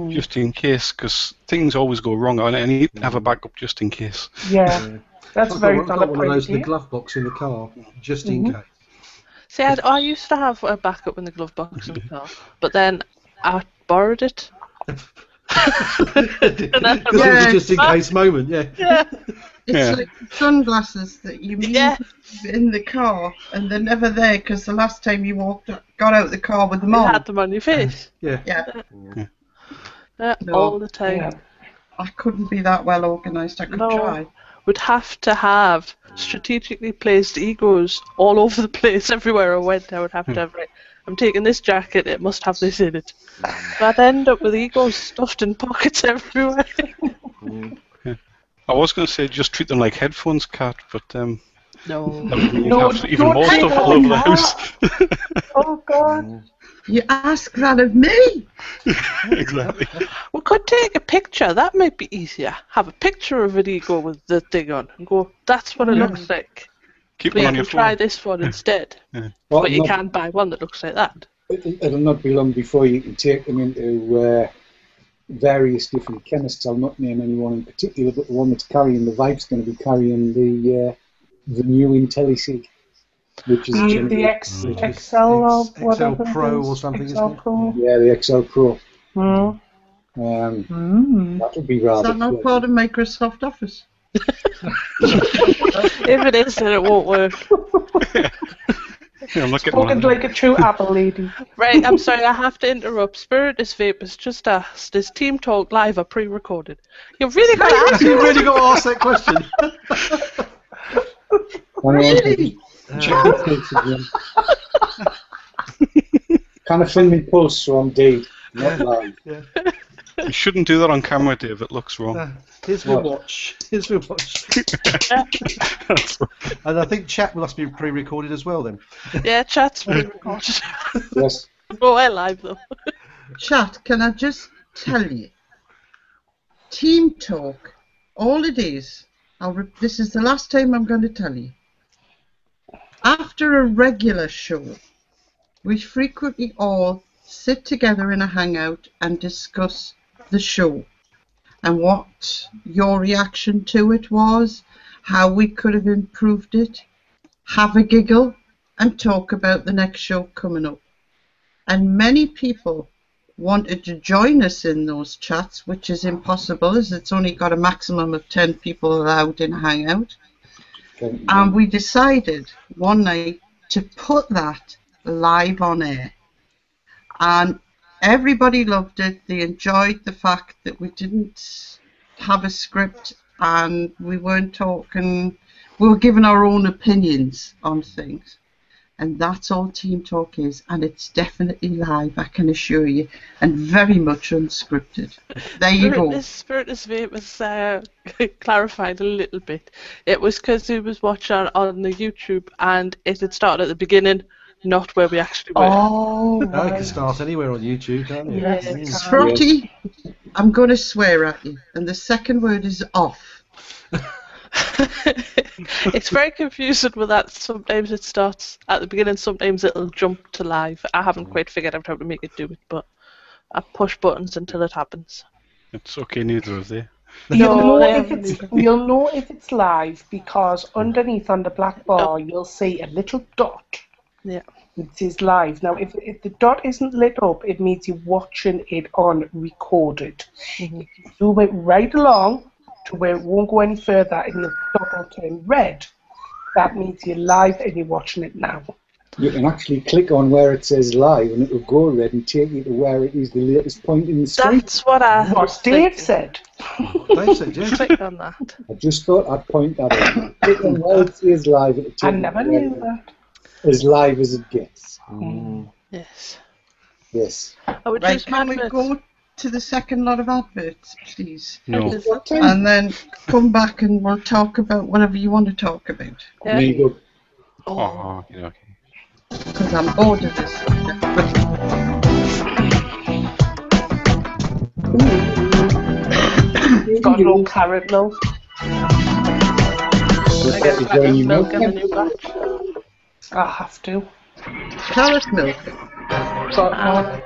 just in case, because things always go wrong. and I need to have a backup just in case. Yeah, that's a I've very got, I've got one of those in the glove box in the car, just in Mhm. case. See, I, I used to have a backup in the glove box in the car, but then I borrowed it. Because it was a just in case moment, yeah. Yeah. It's Yeah. like sunglasses that you leave Yeah. in the car and they're never there because the last time you walked, got out of the car with them You on. had them on your face. Yeah. Yeah, Yeah, Uh, no. all the time. Yeah. I couldn't be that well organised. I could No. try. Would have to have strategically placed egos all over the place. Everywhere I went, I would have to hmm. have like I'm taking this jacket. It must have this in it. Hmm. But I end up with egos stuffed in pockets everywhere. I was going to say just treat them like headphones, cat, but um, no. that mean you'd No, have even more stuff all over the that. house. Oh God. Hmm. You ask that of me. exactly. We could take a picture. That might be easier. Have a picture of an ego with the thing on and go, that's what it looks like. Keep But one you on can your try phone. this one instead. Well, But you not- can buy one that looks like that. It'll, it'll not be long before you can take them into uh, various different chemists. I'll not name anyone in particular, but the one that's carrying the Vype's going to be carrying the uh, the new Intellicig, which is The, gonna the X, Which is XL or whatever. XL Pro is. or something, XL isn't? Pro. yeah the XL Pro. Mm. Um, Mm. that would be rather. Is that not part of Microsoft Office? if it is, then it won't work. Yeah, I'm not getting Spoken one. like a true Apple lady. Right, I'm sorry, I have to interrupt. Spirit is Vape has just asked, is Team Talk live or pre-recorded? You've really got to ask you really got to ask that question. Really? Kind of filming pulse, so I'm dead, not live. You shouldn't do that on camera, Dave. It looks wrong. Uh, here's my watch. Here's my watch. and I think chat must be pre-recorded as well then. Yeah, chat's pre-recorded. Yes. oh, we're live though. Chat, can I just tell you? Team talk, all it is, I'll re- this is the last time I'm going to tell you. After a regular show, we frequently all sit together in a hangout and discuss the show and what your reaction to it was, how we could have improved it, have a giggle, and talk about the next show coming up. And many people wanted to join us in those chats, which is impossible as it's only got a maximum of 10 people allowed in a hangout. And we decided one night to put that live on air. And everybody loved it. They enjoyed the fact that we didn't have a script and we weren't talking, we were giving our own opinions on things. And that's all Team Talk is, and it's definitely live, I can assure you, and very much unscripted. There you go. is, Spirit is Vape has uh, clarified a little bit. It was because he was watching on, on the YouTube and it had started at the beginning, not where we actually were. Oh, you can start anywhere on YouTube, can't you? Yes, Mm. it I'm going to swear at you, and the second word is off. it's very confusing with that. Sometimes it starts at the beginning, sometimes it'll jump to live. I haven't quite figured out how to make it do it, but I push buttons until it happens. It's okay, neither of they. You'll No, know if it's you'll know if it's live because underneath on the black bar you'll see a little dot. Yeah. It says live. Now, if, if the dot isn't lit up, it means you're watching it on recorded. Mhm. If you zoom it right along to where it won't go any further and the dot will turn red, that means you're live and you're watching it now. You can actually click on where it says live and it will go red and take you to where it is the latest point in the screen. That's what I What Dave thinking. said. Dave said, yeah. Click on that. I just thought I'd point that out. Click on where it says live. It'll take I never knew it- that. As live as it gets. Mm. Mm. Yes. Yes. I would Right, use can we go to the second lot of adverts, please? No. Is What that- time? And then come back and we'll talk about whatever you want to talk about. Yeah. There. Oh, Oh, yeah, okay. Because I'm bored of this subject. But Got no carrot milk. Just I got get to back join milk in the new batch. I have to. carrot milk. But Uh,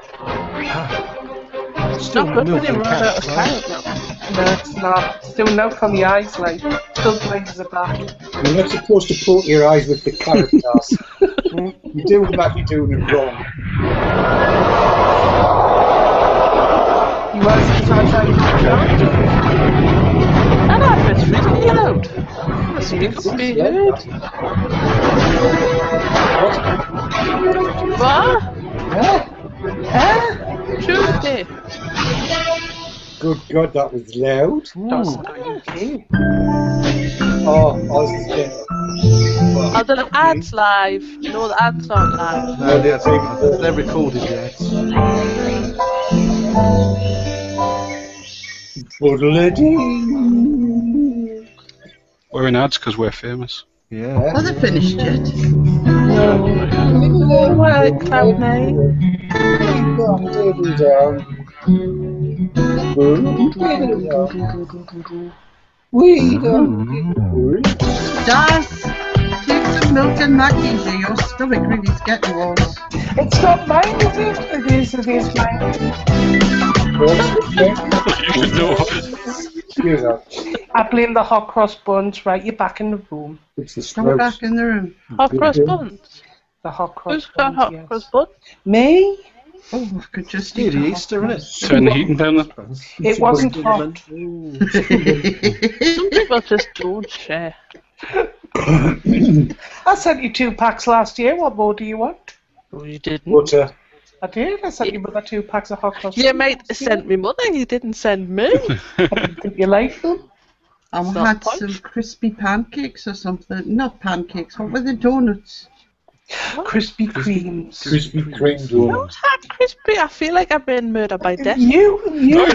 Still not good milk when you and run out of cats, right? carrot no, it's not. Still no from the eyes, like. Still places are back. You're not supposed to poke your eyes with the carrot toss. You're doing that, you're doing it wrong. You want to try trying to That advert's really loud. Speak up, be heard. What? Huh? Tuesday. Good God, that was loud. That's not okay. Oh, I was just Are the ads live? No, the ads aren't live. No, they're, they're recorded yet. Boodle-a-dee. We're in ads because we're famous. Yeah. Are they finished yet? Right, Cloud nine. Down, table down. Table down. We don't Daz, take some milk and Maggie's or your stomach really's getting worse. It's not mine, is it? It is, it is mine. you know. Excuse us. I blame the hot cross buns. Right, you're back in the room. It's the Come sprouts. back in the room. Hot cross buns. The hot cross Who's got hot yes. cross buns? Me? Oh, I could just eat nearly Easter, isn't Turn the heating down then. It wasn't hot. Some people just don't share. I sent you two packs last year. What more do you want? Oh, you didn't. Butter. I did. I sent you mother two packs of hot cross You buns. might sent me money, you didn't send me. Did you like them? I had punch. some crispy pancakes or something. Not pancakes, what were the donuts? Crispy creams. Krispy Kreme donuts. Who's had crispy? I feel like I've been murdered by death. You, you,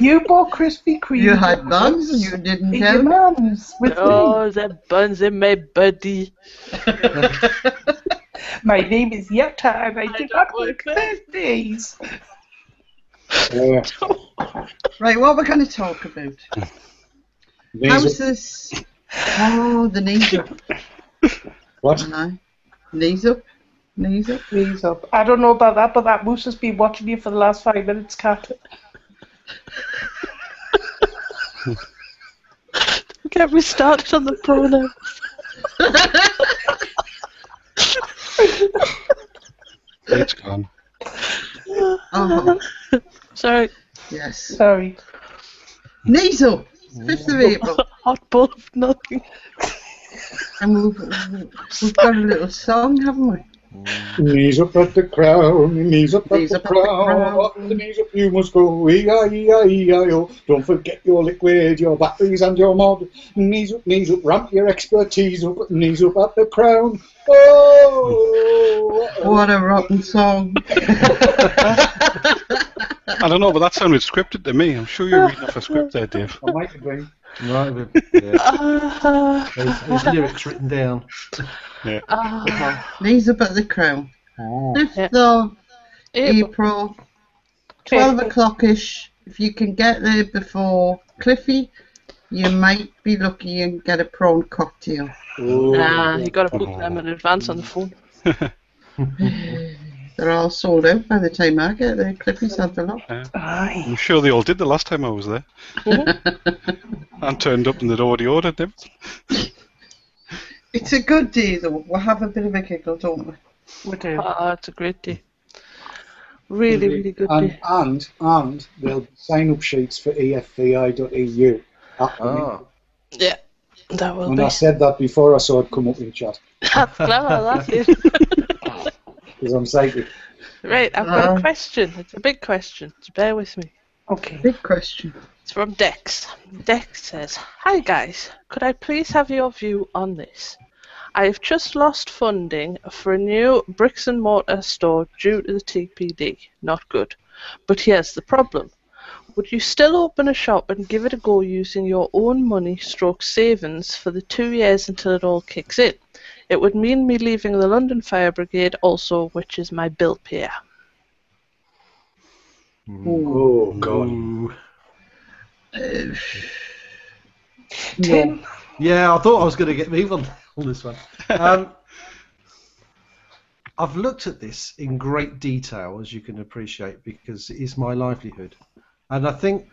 you bought Krispy Kreme. You had buns, you didn't in tell your me. mum's with Oh, the buns in my body. My name is Yetta, and I do not work Thursdays. Yeah. Right, what we're going to talk about? How's These are, this? Oh, the knees up. What? Aye. Knees up. Knees up. Knees up. I don't know about that, but that moose has been watching you for the last five minutes, Cat. Get me started on the pronouns. It's gone. Oh, Sorry, yes. Sorry. Knees up. 5th of April. hot bowl of nothing. And we've, we've got a little song, haven't we? Knees up at the crown, knees up at Knees the up at the crown, crown. up the knees up you must go, E-I-E-I-E-I-O. Oh. Don't forget your liquid, your batteries and your mod. Knees up, knees up, ramp your expertise up, knees up at the crown. Oh! What a rotten song. I don't know, but that sounded scripted to me. I'm sure you're reading off a script there, Dave. I might have been. Right, but- yeah. Uh, There's, there's lyrics written down. uh, Knees up at the crown. Oh. 5th of April. April, 12 o'clock-ish. If you can get there before Cliffy, you might be lucky and get a prawn cocktail. Oh. Nah, you got to book them in advance on the phone. They're all sold out by the time I get there. Cliffy's had the lot. Aye. I'm sure they all did the last time I was there. and turned up and they'd already ordered them. It's a good day though. We'll have a bit of a giggle, don't we? We do. Ah, it's a great day. Really, really good and, day. and and there'll be sign up sheets for efvi.eu. Ah. Yeah, that will And be. I said that before I saw it come up in chat That's clever, that is. Because I'm psychic. Right, I've got a uh-huh. question. It's a big question, so bear with me. Okay. Big question. It's from Dex. Dex says, Hi guys, could I please have your view on this? I have just lost funding for a new bricks and mortar store due to the TPD. Not good. But here's the problem. Would you still open a shop and give it a go using your own money stroke savings for the two years until it all kicks in? It would mean me leaving the London Fire Brigade also, which is my bill payer. Oh God. Ooh. Uh, Tim, Yeah, I thought I was going to get me on, on this one. Um, I've looked at this in great detail, as you can appreciate, because it is my livelihood. And I think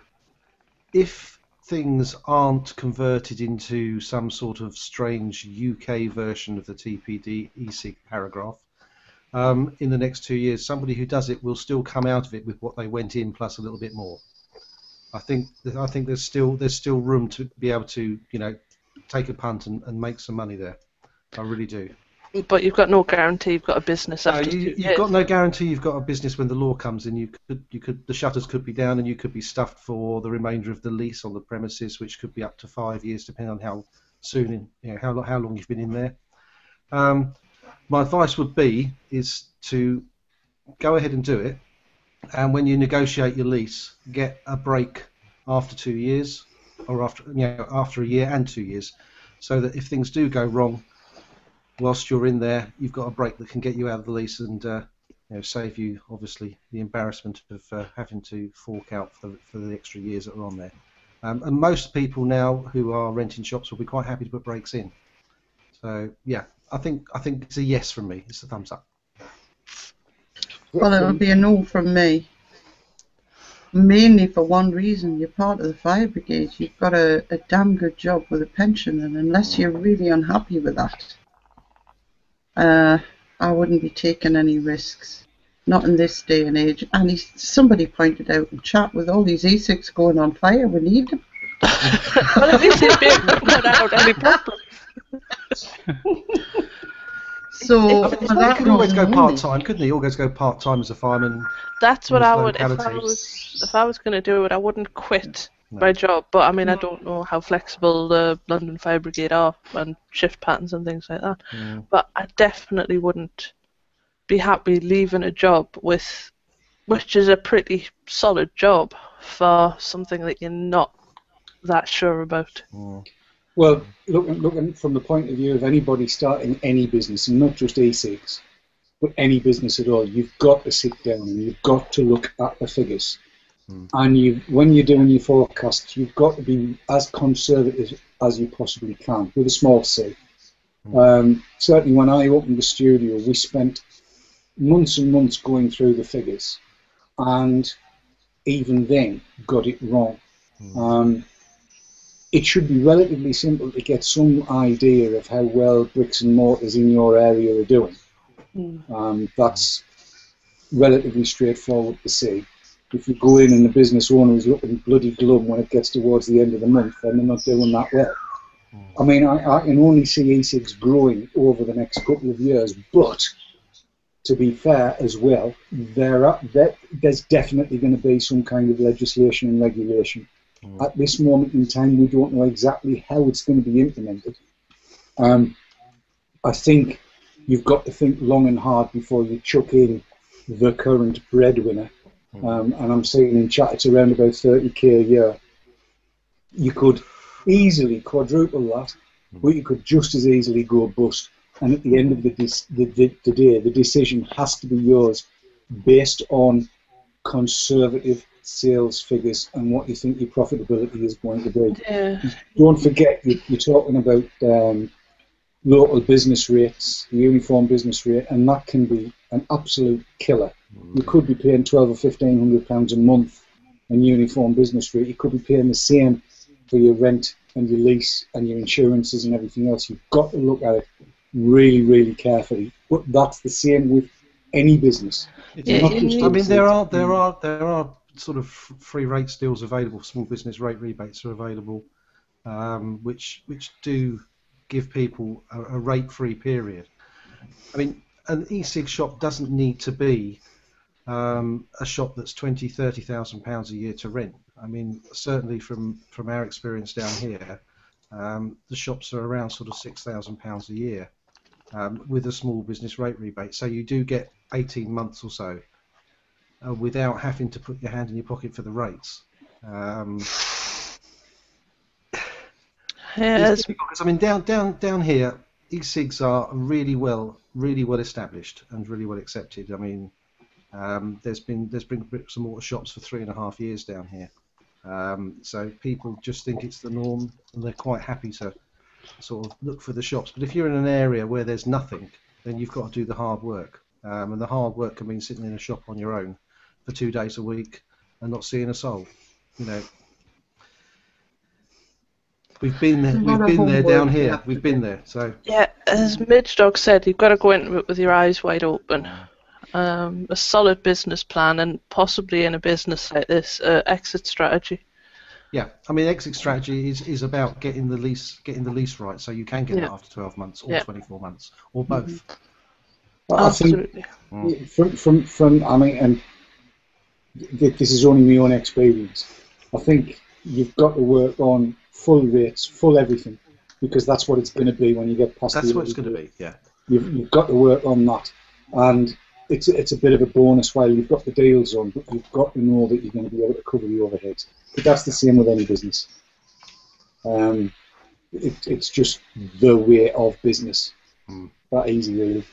if things aren't converted into some sort of strange UK version of the TPD e-cig paragraph, um, in the next two years, somebody who does it will still come out of it with what they went in plus a little bit more. I think I think there's still there's still room to be able to you know take a punt and, and make some money there. I really do. But you've got no guarantee you've got a business Uh, after you, years. got no guarantee you've got a business when the law comes in. You could you could the shutters could be down and you could be stuffed for the remainder of the lease on the premises, which could be up to five years, depending on how soon in you know, how how long you've been in there. Um, my advice would be is to go ahead and do it, and when you negotiate your lease, get a break after two years, or after you know after a year and two years, so that if things do go wrong, whilst you're in there, you've got a break that can get you out of the lease and uh, you know, save you obviously the embarrassment of uh, having to fork out for, for the extra years that are on there. Um, and most people now who are renting shops will be quite happy to put breaks in. So yeah, I think I think it's a yes from me. It's a thumbs up. Well, it'll be a no from me. Mainly for one reason, you're part of the fire brigade. You've got a, a damn good job with a pension, and unless you're really unhappy with that, uh, I wouldn't be taking any risks. Not in this day and age. And he, somebody pointed out in chat with all these e-cigs going on fire, we need them. well, at least he'd be able put out any problem. So, I for mean, he could always go part time, couldn't he? Always go part time as a fireman. That's what I would if I was if I was going to do it. I wouldn't quit No. my job, but I mean I don't know how flexible the London Fire Brigade are and shift patterns and things like that. Mm. But I definitely wouldn't be happy leaving a job with, which is a pretty solid job for something that you're not that sure about. Well, looking, looking from the point of view of anybody starting any business, and not just e-cigs, but any business at all, you've got to sit down and you've got to look at the figures. And you, when you're doing your forecasts, you've got to be as conservative as you possibly can, with a small c. Um, certainly, when I opened the studio, we spent months and months going through the figures, and even then got it wrong. Um, it should be relatively simple to get some idea of how well bricks and mortars in your area are doing. Um, that's relatively straightforward to see. If you go in and the business owner is looking bloody glum when it gets towards the end of the month, then they're not doing that well. I mean, I, I can only see e-cigs growing over the next couple of years, but to be fair as well, there are, there, there's definitely going to be some kind of legislation and regulation. At this moment in time, we don't know exactly how it's going to be implemented. Um, I think you've got to think long and hard before you chuck in the current breadwinner. Um, and I'm saying in chat it's around about 30k a year. You could easily quadruple that, but you could just as easily go bust. And at the end of the, dis- the, the, the day, the decision has to be yours based on conservative sales figures and what you think your profitability is going to be. Yeah. Don't forget, you- you're talking about um, local business rates, the uniform business rate, and that can be an absolute killer. You could be paying twelve or fifteen hundred pounds a month in uniform business rate. You could be paying the same for your rent and your lease and your insurances and everything else. You've got to look at it really, really carefully. But that's the same with any business. Yeah, not just- I mean, there are there are there are sort of free rate deals available. Small business rate rebates are available, um, which which do give people a, a rate-free period. I mean, an e-cig shop doesn't need to be um, a shop that's twenty, thirty thousand pounds a year to rent. I mean, certainly from from our experience down here, um, the shops are around sort of six thousand pounds a year um, with a small business rate rebate. So you do get 18 months or so uh, without having to put your hand in your pocket for the rates. Yeah, it's it's, difficult 'cause, I mean, down down down here, e-cigs are really well really well established and really well accepted. I mean, um, there's been there's been bricks and mortar shops for three and a half years down here, um, so people just think it's the norm and they're quite happy to sort of look for the shops. But if you're in an area where there's nothing, then you've got to do the hard work, um, and the hard work can mean sitting in a shop on your own for two days a week and not seeing a soul. You know, we've been there. We've been there down here. have We've been there. So yeah, as Midge Dog said, you've got to go into it with your eyes wide open. Um, a solid business plan and possibly in a business like this, uh, exit strategy. yeah, I mean, exit strategy is, is about getting the lease getting the lease right, so you can get it after 12 months or Yeah. 24 months or both. I think Absolutely. from from from I mean, and this is only my own experience. I think you've got to work on full rates, full everything, because that's what it's going to be when you get past That's the what it's going to be. Yeah. You've, you've got to work on that, and it's it's a bit of a bonus while you've got the deals on, but you've got to know that you're going to be able to cover the overheads. But that's the same with any business. Um, it, it's just the way of business. Mm. That easy, really.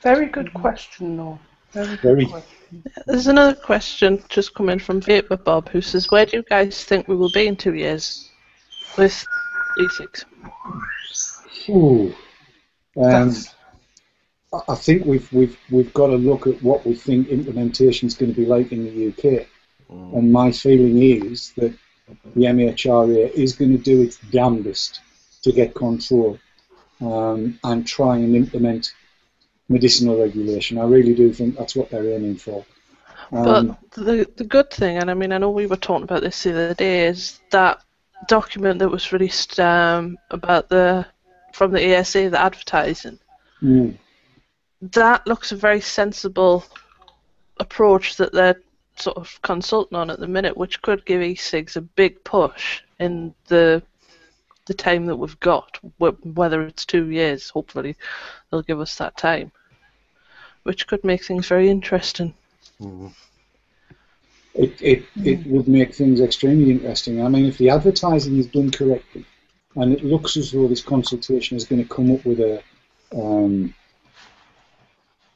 Very good question, though. Very good Very. question. There's another question just coming from Vapor Bob who says, Where do you guys think we will be in two years with E e-cigs? Ooh. Um, I I think we've we've we've got to look at what we think implementation is going to be like in the UK. And my feeling is that the MHRA is going to do its damnedest to get control um, and try and implement medicinal regulation. I really do think that's what they're aiming for. Um, But the the good thing, and I mean, I know we were talking about this the other day, is that document that was released um, about the from the ASA, the advertising. mm, That looks a very sensible approach that they're sort of consulting on at the minute, which could give e-cigs a big push in the the time that we've got. Whether it's two years, hopefully they'll give us that time, which could make things very interesting. it, it, it would make things extremely interesting. I mean, if the advertising is done correctly, and it looks as though this consultation is going to come up with a um,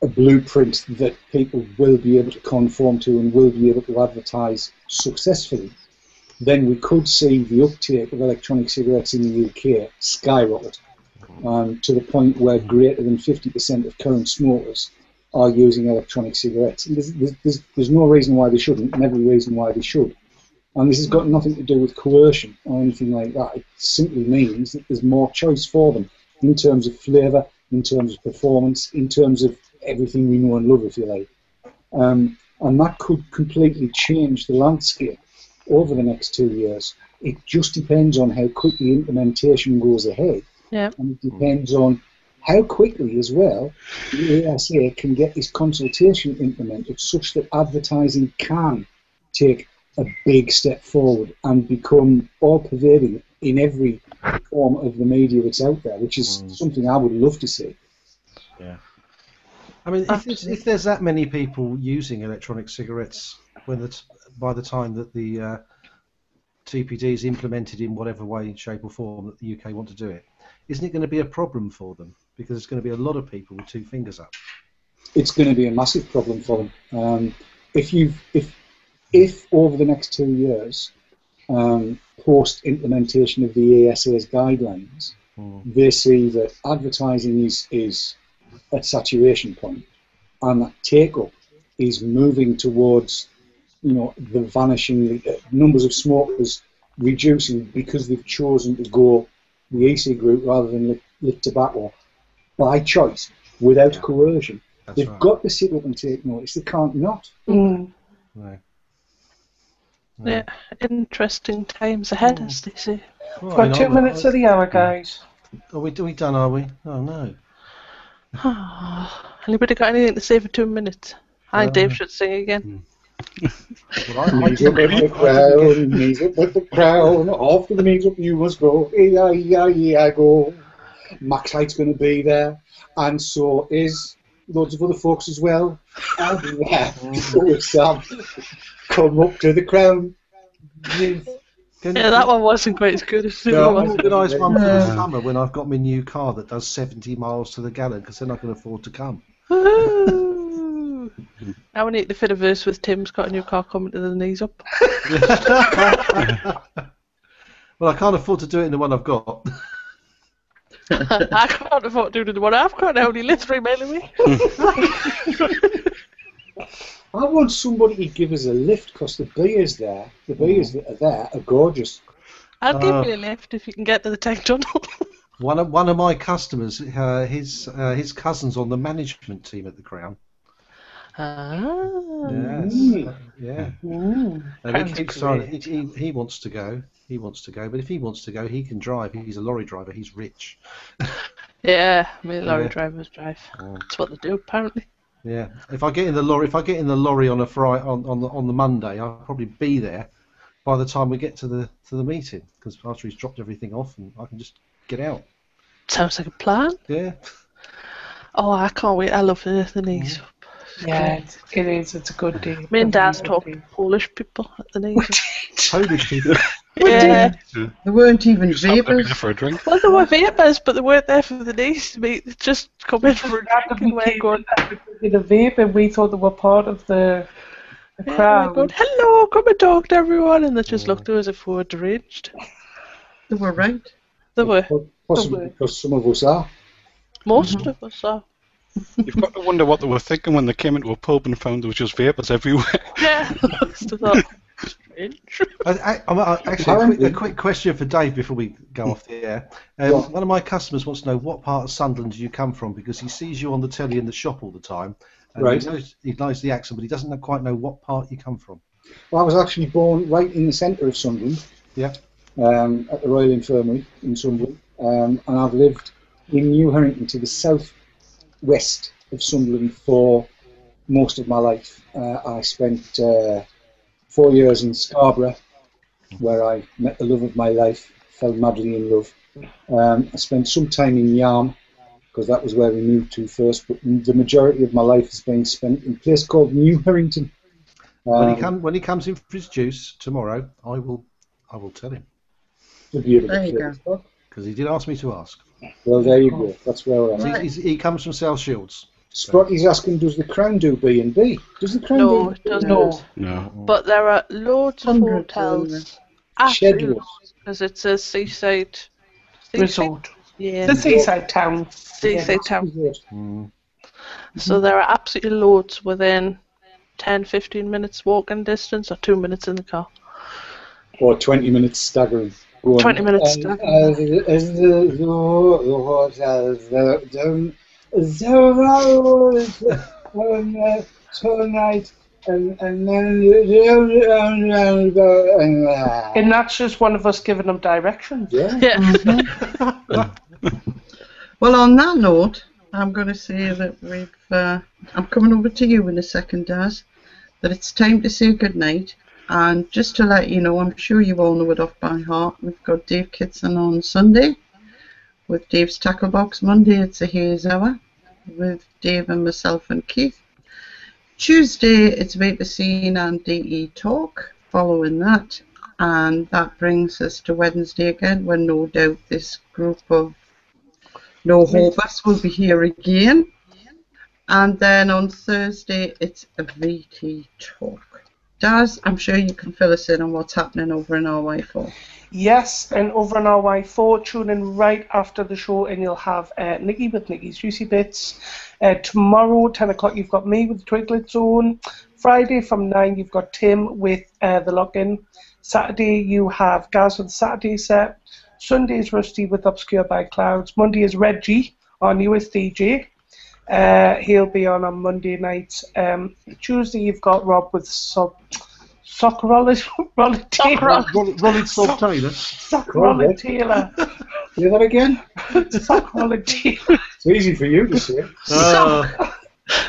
a blueprint that people will be able to conform to and will be able to advertise successfully, then we could see the uptake of electronic cigarettes in the UK skyrocket um, to the point where greater than 50% of current smokers are using electronic cigarettes. There's, there's, there's no reason why they shouldn't, and every reason why they should. And this has got nothing to do with coercion or anything like that. It simply means that there's more choice for them in terms of flavour, in terms of performance, in terms of everything we know and love, if you like. Um, and that could completely change the landscape over the next two years. It just depends on how quickly implementation goes ahead. Yeah. And it depends on how quickly, as well, the ASA can get this consultation implemented such that advertising can take a big step forward and become all pervading in every form of the media that's out there, which is mm. something I would love to see. I mean, if, if there's that many people using electronic cigarettes when the t- by the time that the uh, TPD is implemented in whatever way, shape, or form that the UK want to do it, isn't it going to be a problem for them? Because there's going to be a lot of people with two fingers up. it's going to be a massive problem for them. Um, if you if if over the next two years, um, post implementation of the ASA's guidelines, they see that advertising is is at saturation point, and that take up is moving towards you know the vanishing uh, numbers of smokers reducing because they've chosen to go the EC group rather than lit, lit tobacco by choice without Yeah. coercion. That's They've right. got to sit up and take notice. They can't not. Mm. No. Yeah, interesting times ahead, as they say. Well, Got two minutes of the hour, guys. Are we, are we done, are we? Oh, no. Anybody got anything to say for two minutes? I think Uh, Dave should sing again. Well, I, I Knees up with the crown, knees up with the crown, off to the knees up you must go, E-I-E-I-E-I go. Max Height's going to be there, and so is loads of other folks as well. I'll there. So Sam. Come up to the crown. can, Yeah, that one wasn't quite as good as the No, other I'll one. organise one for the summer when I've got my new car that does 70 miles to the gallon because then I can afford to come. Woohoo! now we need to fit a verse with Tim's got a new car coming to the knees up. Well, I can't afford to do it in the one I've got. I can't afford to do it in the one I've got. I only live three mile away. I want somebody to give us a lift because the beers there, the beers that are there are gorgeous. I'll Uh, give you a lift if you can get to the tank tunnel. One of one of my customers, uh, his uh, his cousin's on the management team at the Crown. ah. Yes, Mm. uh, yeah. Mm. And he Sounds keeps trying. He, great. he, he wants to go. He wants to go. But if he wants to go, he can drive. He's a lorry driver. He's rich. Yeah, me lorry Yeah. drivers drive. Oh. That's what they do apparently. Yeah. If I get in the lorry, if I get in the lorry on a Friday on on the on the Monday, I'll probably be there by the time we get to the to the meeting because after he's dropped everything off and I can just get out. Sounds like a plan. Yeah. Oh, I can't wait. I love East. Yeah, it's, it is. It's a good day. Me and Dad Good talk to Polish people at the Navy. Polish people. yeah. There weren't even Just have to be vapors. there for a drink. Well, there were vapors, but they weren't there for the East. They just come in for a Dad drink and we're going, in a vape, and we thought they were part of the, the yeah, we're crowd. going, hello, come and talk to everyone. And they just looked at us as if we were deranged. They were right. They were. Possibly because some of us are. Most mm-hmm. of us are. You've got to wonder what they were thinking when they came into a pub and found there was just vapors everywhere. Yeah. I must have thought, strange. I, I, I'm- actually, a quick, a quick question for Dave before we go off the air. Um, Go one of my customers wants to know what part of Sunderland do you come from because he sees you on the telly in the shop all the time. And Right. He knows, he knows the accent, but he doesn't quite know what part you come from. Well, I was actually born right in the centre of Sunderland. Yeah. Um, at the Royal Infirmary in Sunderland, um, and I've lived in New Herrington to the south west of Sunderland for most of my life. Uh, I spent uh, four years in Scarborough, where I met the love of my life, fell madly in love. Um, I spent some time in Yarm, because that was where we moved to first, but the majority of my life has been spent in a place called New Herrington. When Um, he come when he comes in for his juice tomorrow, I will I will tell him There you go. because he did ask me to ask. Well, there you go. That's where we're at. He's- he's- he comes from South Shields. Sprotty's asking, does the Crown do B and B? Does the Crown No, do it doesn't. No. No. But there are loads of Hundreds, hotels. Schedules. Because it's a seaside. seaside? Resort. Yeah. The seaside town. seaside town. Mm. So there are absolutely loads within 10, 15 minutes walking distance or two minutes in the car. Or 20 minutes staggering. Go on. 20 minutes tonight, and, and then, And that's just one of us giving them directions. yeah. Yeah. Well, on that note, I'm going to say that we've. Uh, I'm coming over to you in a second, Daz. That it's time to say goodnight. And just to let you know, I'm sure you all know it off by heart. We've got Dave Kitson on Sunday with Dave's Tackle Box. Monday, it's a haze hour with Dave and myself and Keith. Tuesday, it's Vapor Scene and DE Talk. Following that, and that brings us to Wednesday again, when no doubt this group of no Hobus will be here again. And then on Thursday, it's a VT talk. Daz, I'm sure you can fill us in on what's happening over in RY4. Yes, and over on our Y4, tune in right after the show, and you'll have uh, Nikki with Nikki's Juicy Bits. Uh, tomorrow, 10 o'clock, you've got me with the Twiglet Zone. Friday from 9, you've got Tim with uh, the Lock-In. Saturday, you have Gaz with the Saturday set. Sunday is Rusty with Obscure by Clouds. Monday is Reggie, our newest DJ. Uh, he'll be on on Monday nights. Um, Tuesday, you've got Rob with Sub. Soccer Roller Taylor. Rolling Sob Taylor. Soccer Roller Taylor. Say that again? Soccer Roller Taylor. It's easy for you to say. Uh, That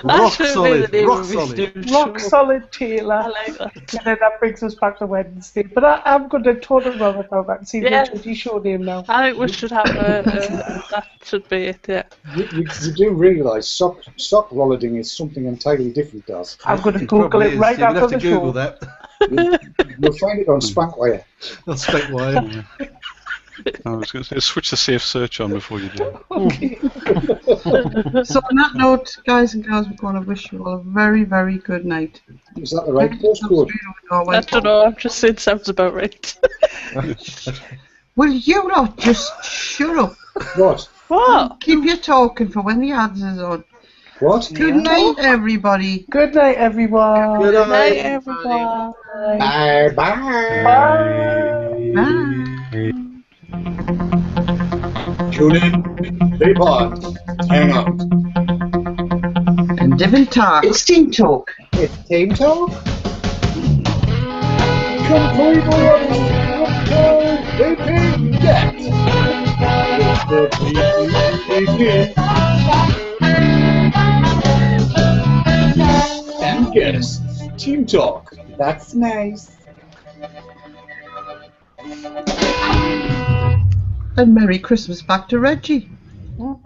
rock should the solid. name Rock of his solid. new Rock show. Solid I Taylor. like that. And then that brings us back to Wednesday. But I, I'm going to totally run it now back and see Yeah. which is show name now. I think we should have a, a that should be it, yeah. You, you, you do realise sock, sock rolling is something entirely different, does. I'm going to It Google probably it is. right Yeah, we'll after have to the Google show. that. You'll find it on Spankwire. I'll spec wire. I was going to say, switch the safe search on before you do. Okay. So on that note, guys and girls, we're going to wish you all a very, very good night. Is that the right postcode? I don't know, I'm just saying sounds about right. Will you not just shut up? What? what? Keep your talking for when the ads is on. What? Good night, everybody. Good night, everyone. Good Good night, night. everyone. Bye bye. Bye. Bye. Tune in, vape on, hang out. And different talk. It's Team Talk. It's Team Talk. Completely uncontrolled vaping yet. It's the VPVP. And guests. Team Talk. That's nice. And Merry Christmas back to Reggie. What?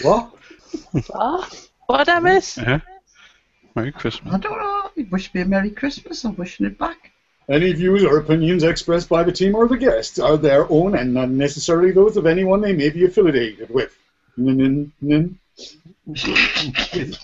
What? What I miss? Yeah. Merry Christmas. I don't know. You wish me a Merry Christmas. I'm wishing it back. Any views or opinions expressed by the team or the guests are their own and not necessarily those of anyone they may be affiliated with. Nin, nin, nin. With